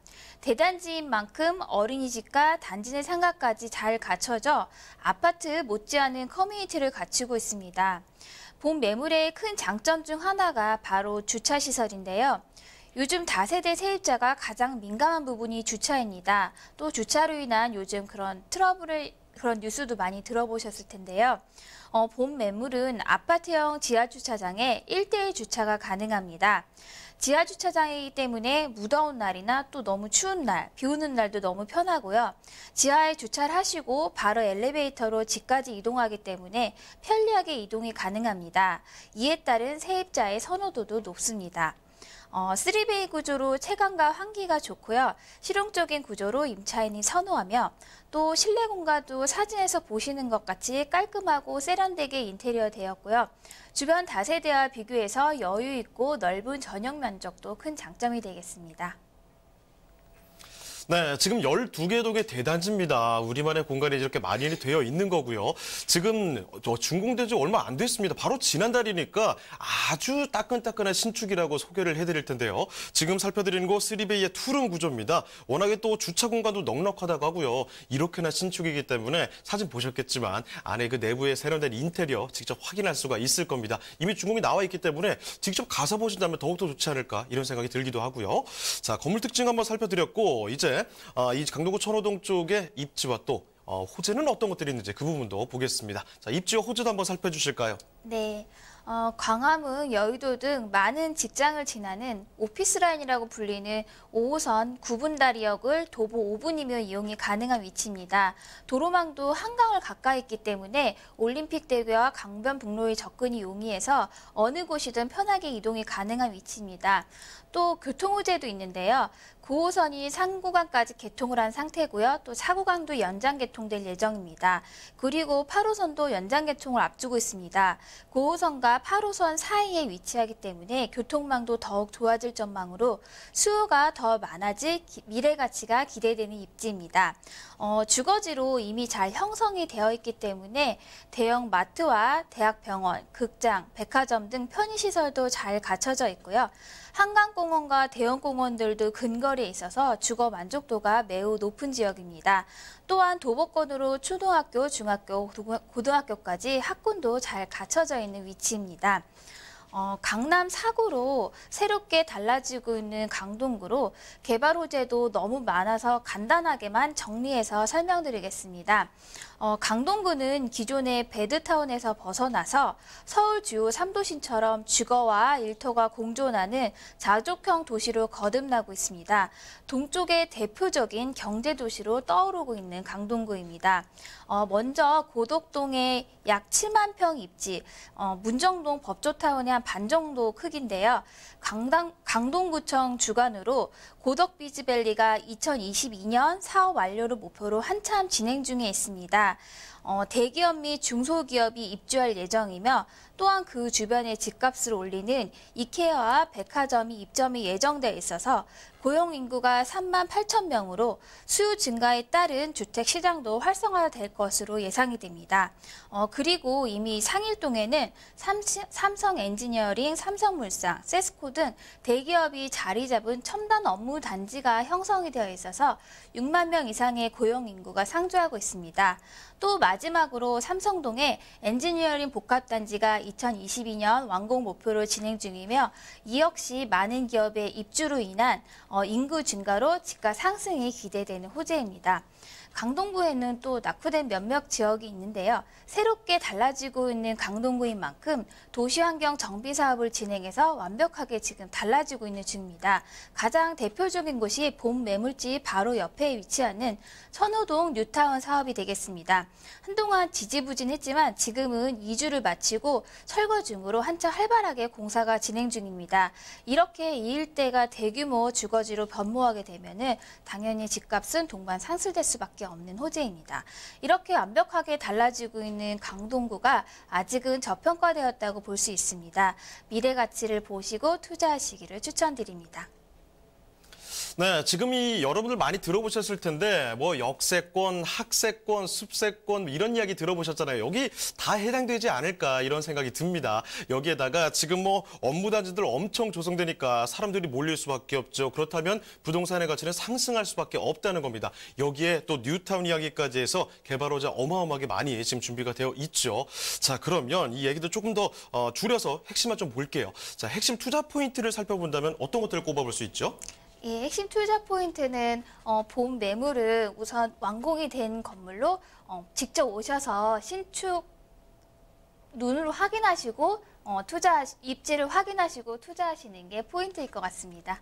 대단지인 만큼 어린이집과 단지 내 상가까지 잘 갖춰져 아파트 못지않은 커뮤니티를 갖추고 있습니다. 본 매물의 큰 장점 중 하나가 바로 주차 시설인데요. 요즘 다세대 세입자가 가장 민감한 부분이 주차입니다. 또 주차로 인한 요즘 그런 트러블을 그런 뉴스도 많이 들어보셨을 텐데요. 어, 본 매물은 아파트형 지하 주차장에 1대1 주차가 가능합니다. 지하 주차장이기 때문에 무더운 날이나 또 너무 추운 날, 비 오는 날도 너무 편하고요. 지하에 주차를 하시고 바로 엘리베이터로 집까지 이동하기 때문에 편리하게 이동이 가능합니다. 이에 따른 세입자의 선호도도 높습니다. 어, 3베이 구조로 체감과 환기가 좋고요. 실용적인 구조로 임차인이 선호하며 또 실내 공간도 사진에서 보시는 것 같이 깔끔하고 세련되게 인테리어 되었고요. 주변 다세대와 비교해서 여유 있고 넓은 전용 면적도 큰 장점이 되겠습니다. 네, 지금 12개 동의 대단지입니다. 우리만의 공간이 이렇게 마련이 되어 있는 거고요. 지금 저 준공된 지 얼마 안 됐습니다. 바로 지난달이니까 아주 따끈따끈한 신축이라고 소개를 해드릴 텐데요. 지금 살펴드리는 곳 3베이의 투룸 구조입니다. 워낙에 또 주차 공간도 넉넉하다고 하고요. 이렇게나 신축이기 때문에 사진 보셨겠지만 안에 그 내부의 세련된 인테리어 직접 확인할 수가 있을 겁니다. 이미 준공이 나와 있기 때문에 직접 가서 보신다면 더욱더 좋지 않을까 이런 생각이 들기도 하고요. 자, 건물 특징 한번 살펴드렸고 이제 어, 이 강동구 천호동 쪽의 입지와 또 어, 호재는 어떤 것들이 있는지 그 부분도 보겠습니다. 자, 입지와 호재도 한번 살펴주실까요? 네. 어, 광화문, 여의도 등 많은 직장을 지나는 오피스 라인이라고 불리는 5호선 9분다리역을 도보 5분이면 이용이 가능한 위치입니다. 도로망도 한강을 가까이 있기 때문에 올림픽 대교와 강변북로의 접근이 용이해서 어느 곳이든 편하게 이동이 가능한 위치입니다. 또 교통호재도 있는데요. 9호선이 3구간까지 개통을 한 상태고요. 또 4구간도 연장 개통될 예정입니다. 그리고 8호선도 연장 개통을 앞두고 있습니다. 9호선과 8호선 사이에 위치하기 때문에 교통망도 더욱 좋아질 전망으로 수요가 더 많아질 미래 가치가 기대되는 입지입니다. 어, 주거지로 이미 잘 형성이 되어 있기 때문에 대형 마트와 대학병원, 극장, 백화점 등 편의시설도 잘 갖춰져 있고요. 한강공원과 대형공원들도 근거리에 있어서 주거 만족도가 매우 높은 지역입니다. 또한 도보권으로 초등학교, 중학교, 고등학교까지 학군도 잘 갖춰져 있는 위치입니다. 어, 강남 4구로 새롭게 달라지고 있는 강동구로 개발 호재도 너무 많아서 간단하게만 정리해서 설명드리겠습니다. 어, 강동구는 기존의 베드타운에서 벗어나서 서울 주요 3도심처럼 주거와 일터가 공존하는 자족형 도시로 거듭나고 있습니다. 동쪽의 대표적인 경제 도시로 떠오르고 있는 강동구입니다. 어, 먼저 고덕동의 약 7만 평 입지, 어, 문정동 법조타운의 한 반 정도 크기인데요. 강당, 강동구청 주관으로 고덕 비즈밸리가 2022년 사업 완료를 목표로 한참 진행 중에 있습니다. 어, 대기업 및 중소기업이 입주할 예정이며 또한 그 주변의 집값을 올리는 이케아와 백화점이 입점이 예정돼 있어서 고용 인구가 3만 8천 명으로 수요 증가에 따른 주택 시장도 활성화될 것으로 예상이 됩니다. 어, 그리고 이미 상일동에는 삼성 엔지니어링, 삼성물산, 세스코 등 대기업이 자리 잡은 첨단 업무 단지가 형성이 되어 있어서 6만 명 이상의 고용 인구가 상주하고 있습니다. 또 마지막으로 삼성동에 엔지니어링 복합단지가 2022년 완공 목표로 진행 중이며 이 역시 많은 기업의 입주로 인한 어, 인구 증가로 집가 상승이 기대되는 호재입니다. 강동구에는 또 낙후된 몇몇 지역이 있는데요. 새롭게 달라지고 있는 강동구인 만큼 도시환경 정비 사업을 진행해서 완벽하게 지금 달라지고 있는 중입니다. 가장 대표적인 곳이 본 매물지 바로 옆에 위치하는 선호동 뉴타운 사업이 되겠습니다. 한동안 지지부진했지만 지금은 이주를 마치고 철거 중으로 한창 활발하게 공사가 진행 중입니다. 이렇게 이 일대가 대규모 주거지로 변모하게 되면 당연히 집값은 동반 상승될 수밖에 수밖에 없는 호재입니다. 이렇게 완벽하게 달라지고 있는 강동구가 아직은 저평가되었다고 볼 수 있습니다. 미래 가치를 보시고 투자하시기를 추천드립니다. 네, 지금 이 여러분들 많이 들어보셨을 텐데 뭐 역세권, 학세권, 숲세권 뭐 이런 이야기 들어보셨잖아요. 여기 다 해당되지 않을까 이런 생각이 듭니다. 여기에다가 지금 뭐 업무 단지들 엄청 조성되니까 사람들이 몰릴 수밖에 없죠. 그렇다면 부동산의 가치는 상승할 수밖에 없다는 겁니다. 여기에 또 뉴타운 이야기까지 해서 개발호자 어마어마하게 많이 지금 준비가 되어 있죠. 자, 그러면 이 얘기도 조금 더 어, 줄여서 핵심만 좀 볼게요. 자, 핵심 투자 포인트를 살펴본다면 어떤 것들을 꼽아볼 수 있죠? 예, 핵심 투자 포인트는 어, 본 매물을 우선 완공이 된 건물로 어, 직접 오셔서 신축 눈으로 확인하시고 어, 투자 입지를 확인하시고 투자하시는 게 포인트일 것 같습니다.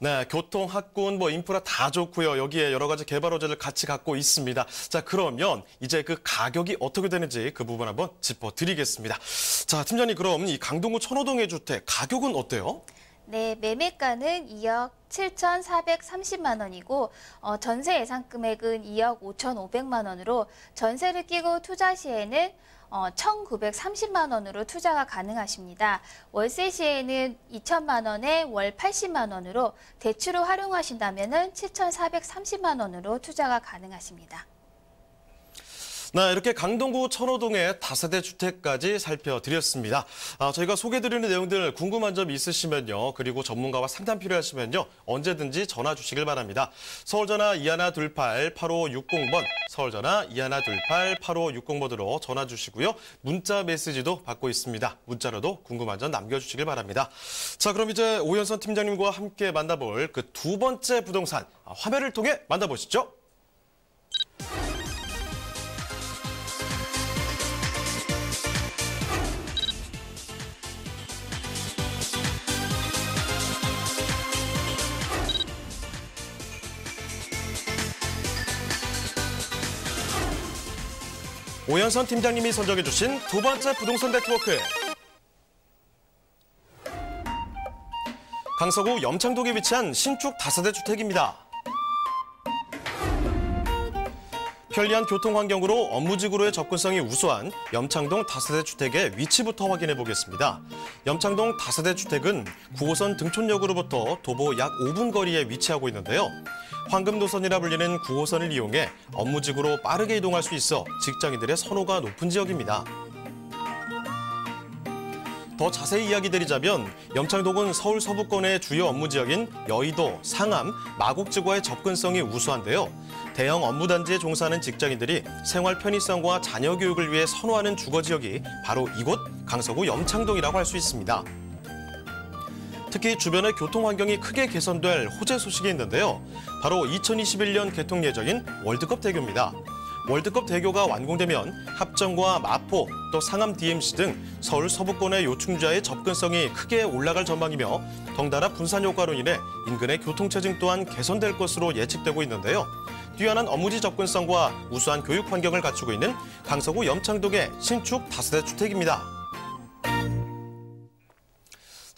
네, 교통, 학군, 뭐 인프라 다 좋고요. 여기에 여러 가지 개발 호재를 같이 갖고 있습니다. 자, 그러면 이제 그 가격이 어떻게 되는지 그 부분 한번 짚어드리겠습니다. 자, 팀장님 그럼 이 강동구 천호동의 주택 가격은 어때요? 네, 매매가는 2억 7,430만 원이고 어, 전세 예상 금액은 2억 5,500만 원으로 전세를 끼고 투자 시에는 어, 1,930만 원으로 투자가 가능하십니다. 월세 시에는 2천만 원에 월 80만 원으로 대출을 활용하신다면 7,430만 원으로 투자가 가능하십니다. 네, 이렇게 강동구 천호동의 다세대 주택까지 살펴드렸습니다. 아, 저희가 소개드리는 내용들 궁금한 점 있으시면요. 그리고 전문가와 상담 필요하시면요. 언제든지 전화 주시길 바랍니다. 서울전화 2128-8560번, 서울전화 2128-8560번으로 전화 주시고요. 문자 메시지도 받고 있습니다. 문자로도 궁금한 점 남겨주시길 바랍니다. 자, 그럼 이제 오현선 팀장님과 함께 만나볼 그 두 번째 부동산 아, 화면을 통해 만나보시죠. 오현선 팀장님이 선정해 주신 두 번째 부동산 네트워크. 강서구 염창동에 위치한 신축 다세대 주택입니다. 편리한 교통 환경으로 업무직으로의 접근성이 우수한 염창동 다세대 주택의 위치부터 확인해 보겠습니다. 염창동 다세대 주택은 9호선 등촌역으로부터 도보 약 5분 거리에 위치하고 있는데요. 황금 노선이라 불리는 9호선을 이용해 업무직으로 빠르게 이동할 수 있어 직장인들의 선호가 높은 지역입니다. 더 자세히 이야기 드리자면 염창동은 서울 서부권의 주요 업무 지역인 여의도, 상암, 마곡지구와의 접근성이 우수한데요. 대형 업무 단지에 종사하는 직장인들이 생활 편의성과 자녀 교육을 위해 선호하는 주거 지역이 바로 이곳 강서구 염창동이라고 할 수 있습니다. 특히 주변의 교통 환경이 크게 개선될 호재 소식이 있는데요. 바로 2021년 개통 예정인 월드컵 대교입니다. 월드컵 대교가 완공되면 합정과 마포, 또 상암 DMC 등 서울 서부권의 요충지와의 접근성이 크게 올라갈 전망이며 덩달아 분산 효과로 인해 인근의 교통체증 또한 개선될 것으로 예측되고 있는데요. 뛰어난 업무지 접근성과 우수한 교육 환경을 갖추고 있는 강서구 염창동의 신축 다세대 주택입니다.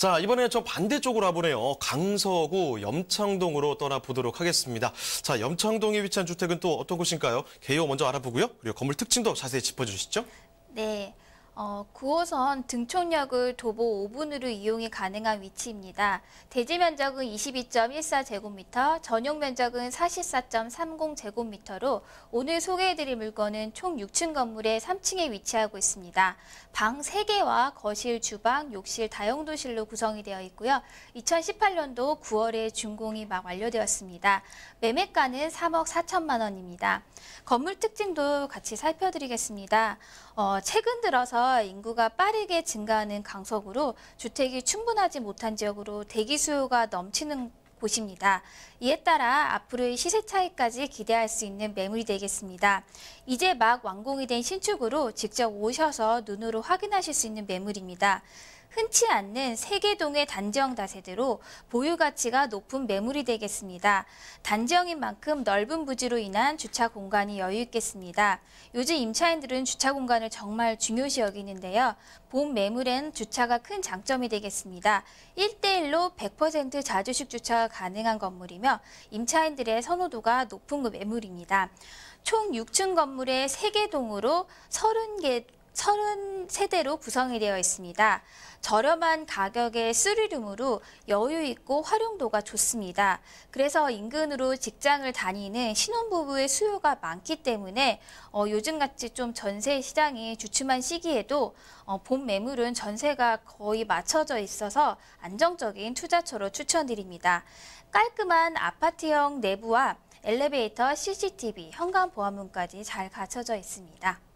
자, 이번에 저 반대쪽으로 와보네요. 강서구 염창동으로 떠나보도록 하겠습니다. 자, 염창동에 위치한 주택은 또 어떤 곳인가요? 개요 먼저 알아보고요. 그리고 건물 특징도 자세히 짚어주시죠. 네. 어, 9호선 등촌역을 도보 5분으로 이용이 가능한 위치입니다. 대지 면적은 22.14제곱미터, 전용 면적은 44.30제곱미터로 오늘 소개해드릴 물건은 총 6층 건물의 3층에 위치하고 있습니다. 방 3개와 거실, 주방, 욕실, 다용도실로 구성이 되어 있고요. 2018년도 9월에 준공이 막 완료되었습니다. 매매가는 3억 4천만 원입니다. 건물 특징도 같이 살펴드리겠습니다. 어, 최근 들어서 인구가 빠르게 증가하는 강서구로 주택이 충분하지 못한 지역으로 대기 수요가 넘치는 곳입니다. 이에 따라 앞으로의 시세 차이까지 기대할 수 있는 매물이 되겠습니다. 이제 막 완공이 된 신축으로 직접 오셔서 눈으로 확인하실 수 있는 매물입니다. 흔치 않는 세계동의 단지형 다세대로 보유 가치가 높은 매물이 되겠습니다. 단지형인 만큼 넓은 부지로 인한 주차 공간이 여유 있겠습니다. 요즘 임차인들은 주차 공간을 정말 중요시 여기는데요. 본 매물엔 주차가 큰 장점이 되겠습니다. 1대1로 100% 자주식 주차가 가능한 건물이며 임차인들의 선호도가 높은 그 매물입니다. 총 6층 건물의 3개 동으로 30개 30세대로 구성이 되어 있습니다. 저렴한 가격의 쓰리룸으로 여유 있고 활용도가 좋습니다. 그래서 인근으로 직장을 다니는 신혼부부의 수요가 많기 때문에 어, 요즘같이 좀 전세 시장이 주춤한 시기에도 어, 본 매물은 전세가 거의 맞춰져 있어서 안정적인 투자처로 추천드립니다. 깔끔한 아파트형 내부와 엘리베이터, CCTV, 현관 보안문까지 잘 갖춰져 있습니다.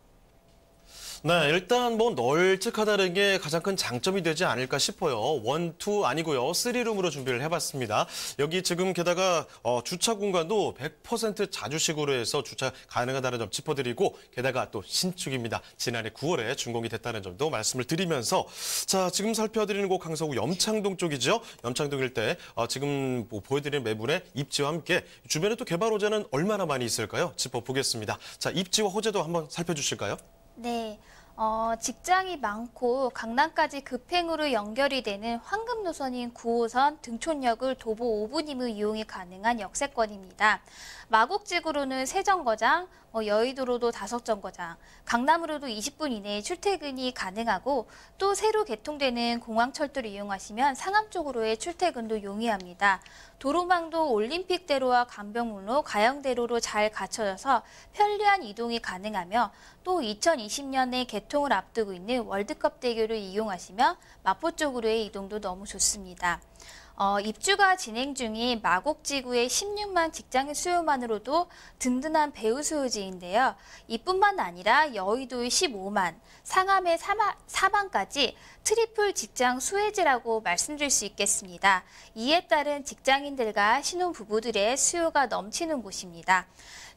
네, 일단 뭐 널찍하다는 게 가장 큰 장점이 되지 않을까 싶어요. 원, 투 아니고요. 쓰리룸으로 준비를 해봤습니다. 여기 지금 게다가 어, 주차 공간도 100% 자주식으로 해서 주차 가능하다는 점 짚어드리고 게다가 또 신축입니다. 지난해 9월에 준공이 됐다는 점도 말씀을 드리면서 자 지금 살펴드리는 곳 강서구 염창동 쪽이죠. 염창동일 때 어, 지금 뭐 보여드리는 매물의 입지와 함께 주변에 또 개발 호재는 얼마나 많이 있을까요? 짚어보겠습니다. 자 입지와 호재도 한번 살펴주실까요? 네. 어, 직장이 많고 강남까지 급행으로 연결이 되는 황금 노선인 9호선 등촌역을 도보 5분이면 이용이 가능한 역세권입니다. 마곡지구로는 세정거장, 뭐 여의도로도 다섯 정거장, 강남으로도 20분 이내에 출퇴근이 가능하고 또 새로 개통되는 공항철도를 이용하시면 상암 쪽으로의 출퇴근도 용이합니다. 도로망도 올림픽대로와 간병문로, 가영대로로 잘 갖춰져서 편리한 이동이 가능하며 또 2020년에 개통을 앞두고 있는 월드컵 대교를 이용하시면 마포 쪽으로의 이동도 너무 좋습니다. 어, 입주가 진행 중인 마곡지구의 16만 직장인 수요만으로도 든든한 배후 수요지인데요. 이뿐만 아니라 여의도의 15만, 상암의 4만 까지 트리플 직장 수혜지라고 말씀드릴 수 있겠습니다. 이에 따른 직장인들과 신혼부부들의 수요가 넘치는 곳입니다.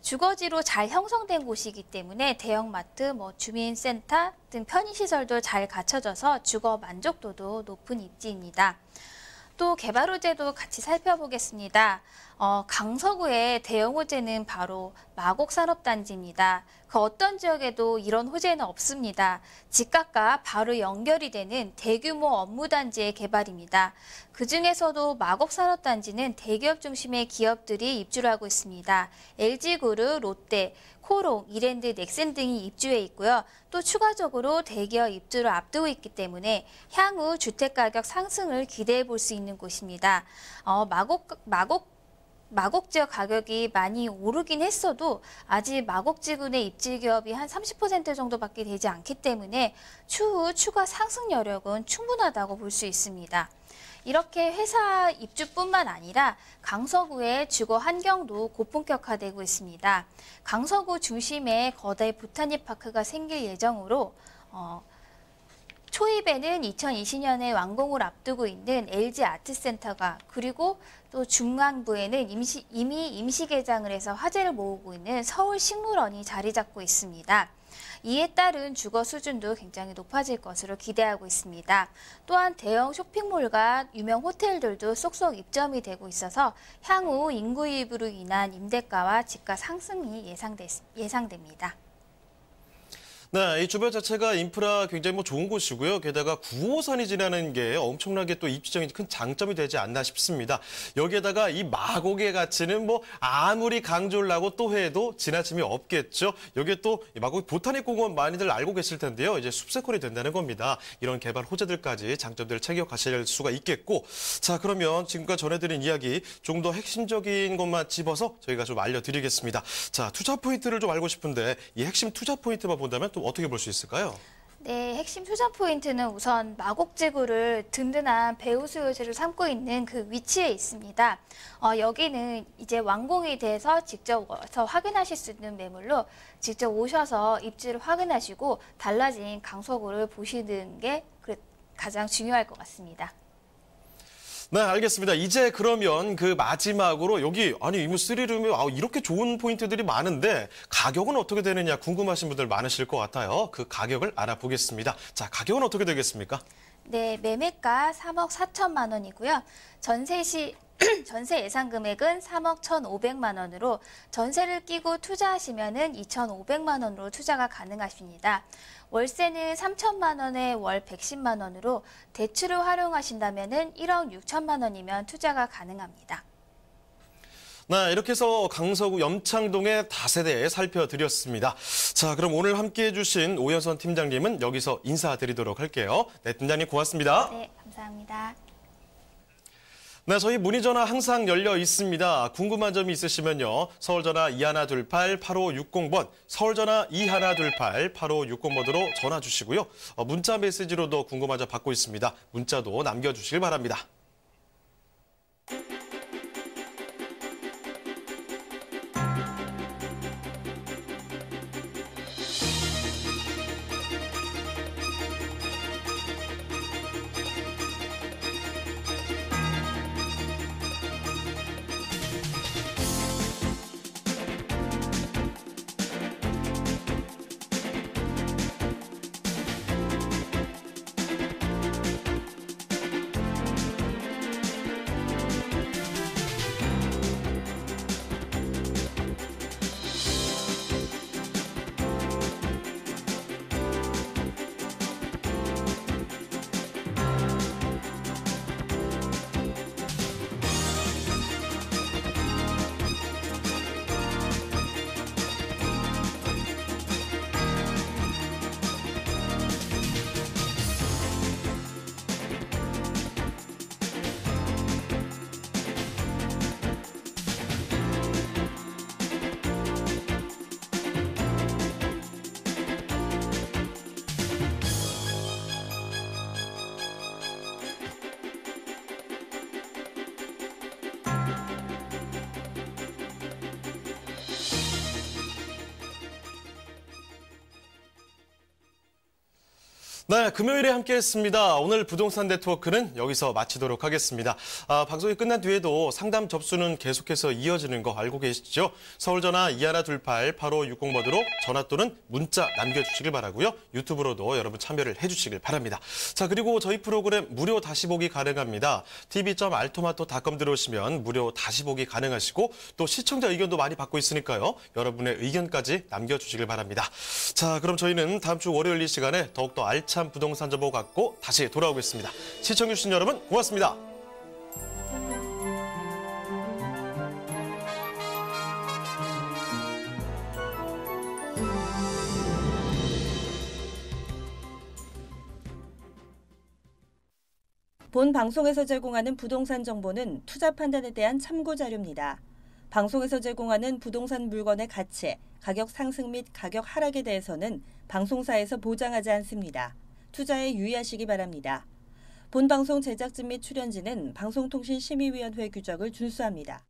주거지로 잘 형성된 곳이기 때문에 대형마트, 뭐 주민센터 등 편의시설도 잘 갖춰져서 주거 만족도도 높은 입지입니다. 또 개발 호재도 같이 살펴보겠습니다. 어, 강서구의 대형 호재는 바로 마곡 산업단지입니다. 그 어떤 지역에도 이런 호재는 없습니다. 집값과 바로 연결이 되는 대규모 업무단지의 개발입니다. 그 중에서도 마곡 산업단지는 대기업 중심의 기업들이 입주를 하고 있습니다. LG그룹, 롯데, 코롱, 이랜드, 넥센 등이 입주해 있고요. 또 추가적으로 대기업 입주를 앞두고 있기 때문에 향후 주택가격 상승을 기대해 볼 수 있는 곳입니다. 어, 마곡, 마곡 마곡 지역 가격이 많이 오르긴 했어도 아직 마곡지구 내 입지 기업이 한 30% 정도밖에 되지 않기 때문에 추후 추가 상승 여력은 충분하다고 볼 수 있습니다. 이렇게 회사 입주뿐만 아니라 강서구의 주거 환경도 고품격화되고 있습니다. 강서구 중심에 거대 보타니 파크가 생길 예정으로 어, 초입에는 2020년에 완공을 앞두고 있는 LG 아트센터가 그리고 또 중앙부에는 임시, 이미 임시 개장을 해서 화제를 모으고 있는 서울 식물원이 자리 잡고 있습니다. 이에 따른 주거 수준도 굉장히 높아질 것으로 기대하고 있습니다. 또한 대형 쇼핑몰과 유명 호텔들도 쏙쏙 입점이 되고 있어서 향후 인구 유입으로 인한 임대가와 집가 상승이 예상됩니다. 네, 이 주변 자체가 인프라 굉장히 뭐 좋은 곳이고요. 게다가 9호선이 지나는 게 엄청나게 또 입지적인 큰 장점이 되지 않나 싶습니다. 여기에다가 이 마곡의 가치는 뭐 아무리 강조를 하고 또 해도 지나침이 없겠죠. 여기에 또 마곡 보타닉 공원 많이들 알고 계실 텐데요. 이제 숲세권이 된다는 겁니다. 이런 개발 호재들까지 장점들을 챙겨가실 수가 있겠고. 자, 그러면 지금까지 전해드린 이야기 좀 더 핵심적인 것만 집어서 저희가 좀 알려드리겠습니다. 자, 투자 포인트를 좀 알고 싶은데 이 핵심 투자 포인트만 본다면 또 어떻게 볼 수 있을까요? 네, 핵심 투자 포인트는 우선 마곡지구를 든든한 배후 수요지를 삼고 있는 그 위치에 있습니다. 어, 여기는 이제 완공이 돼서 직접 와서 확인하실 수 있는 매물로 직접 오셔서 입지를 확인하시고 달라진 강서구를 보시는 게 가장 중요할 것 같습니다. 네, 알겠습니다. 이제 그러면 그 마지막으로 여기 아니 이무 쓰리룸이 아, 이렇게 좋은 포인트들이 많은데 가격은 어떻게 되느냐 궁금하신 분들 많으실 것 같아요. 그 가격을 알아보겠습니다. 자, 가격은 어떻게 되겠습니까? 네, 매매가 3억 4천만 원이고요. 전세 시 전세 예상 금액은 3억 1,500만 원으로 전세를 끼고 투자하시면은 2,500만 원으로 투자가 가능하십니다. 월세는 3천만 원에 월 110만 원으로 대출을 활용하신다면은 1억 6천만 원이면 투자가 가능합니다. 네, 이렇게 해서 강서구 염창동의 다세대 살펴드렸습니다. 자, 그럼 오늘 함께해 주신 오연선 팀장님은 여기서 인사드리도록 할게요. 네, 팀장님 고맙습니다. 네, 감사합니다. 네, 저희 문의 전화 항상 열려 있습니다. 궁금한 점이 있으시면요. 서울 전화 2128-8560번, 서울 전화 2128-8560번으로 전화 주시고요. 어, 문자 메시지로도 궁금한 점 받고 있습니다. 문자도 남겨 주시길 바랍니다. 네, 금요일에 함께했습니다. 오늘 부동산 네트워크는 여기서 마치도록 하겠습니다. 아, 방송이 끝난 뒤에도 상담 접수는 계속해서 이어지는 거 알고 계시죠? 서울전화 2128-8560번으로 전화 또는 문자 남겨주시길 바라고요. 유튜브로도 여러분 참여를 해주시길 바랍니다. 자, 그리고 저희 프로그램 무료 다시 보기 가능합니다. tv.altomato.com 들어오시면 무료 다시 보기 가능하시고 또 시청자 의견도 많이 받고 있으니까요. 여러분의 의견까지 남겨주시길 바랍니다. 자, 그럼 저희는 다음 주 월요일 이 시간에 더욱더 알찬 부동산 정보 갖고 다시 돌아오겠습니다. 시청해주신 여러분 고맙습니다. 본 방송에서 제공하는 부동산 정보는 투자 판단에 대한 참고 자료입니다. 방송에서 제공하는 부동산 물건의 가치, 가격 상승 및 가격 하락에 대해서는 방송사에서 보장하지 않습니다. 투자에 유의하시기 바랍니다. 본 방송 제작진 및 출연진은 방송통신심의위원회 규정을 준수합니다.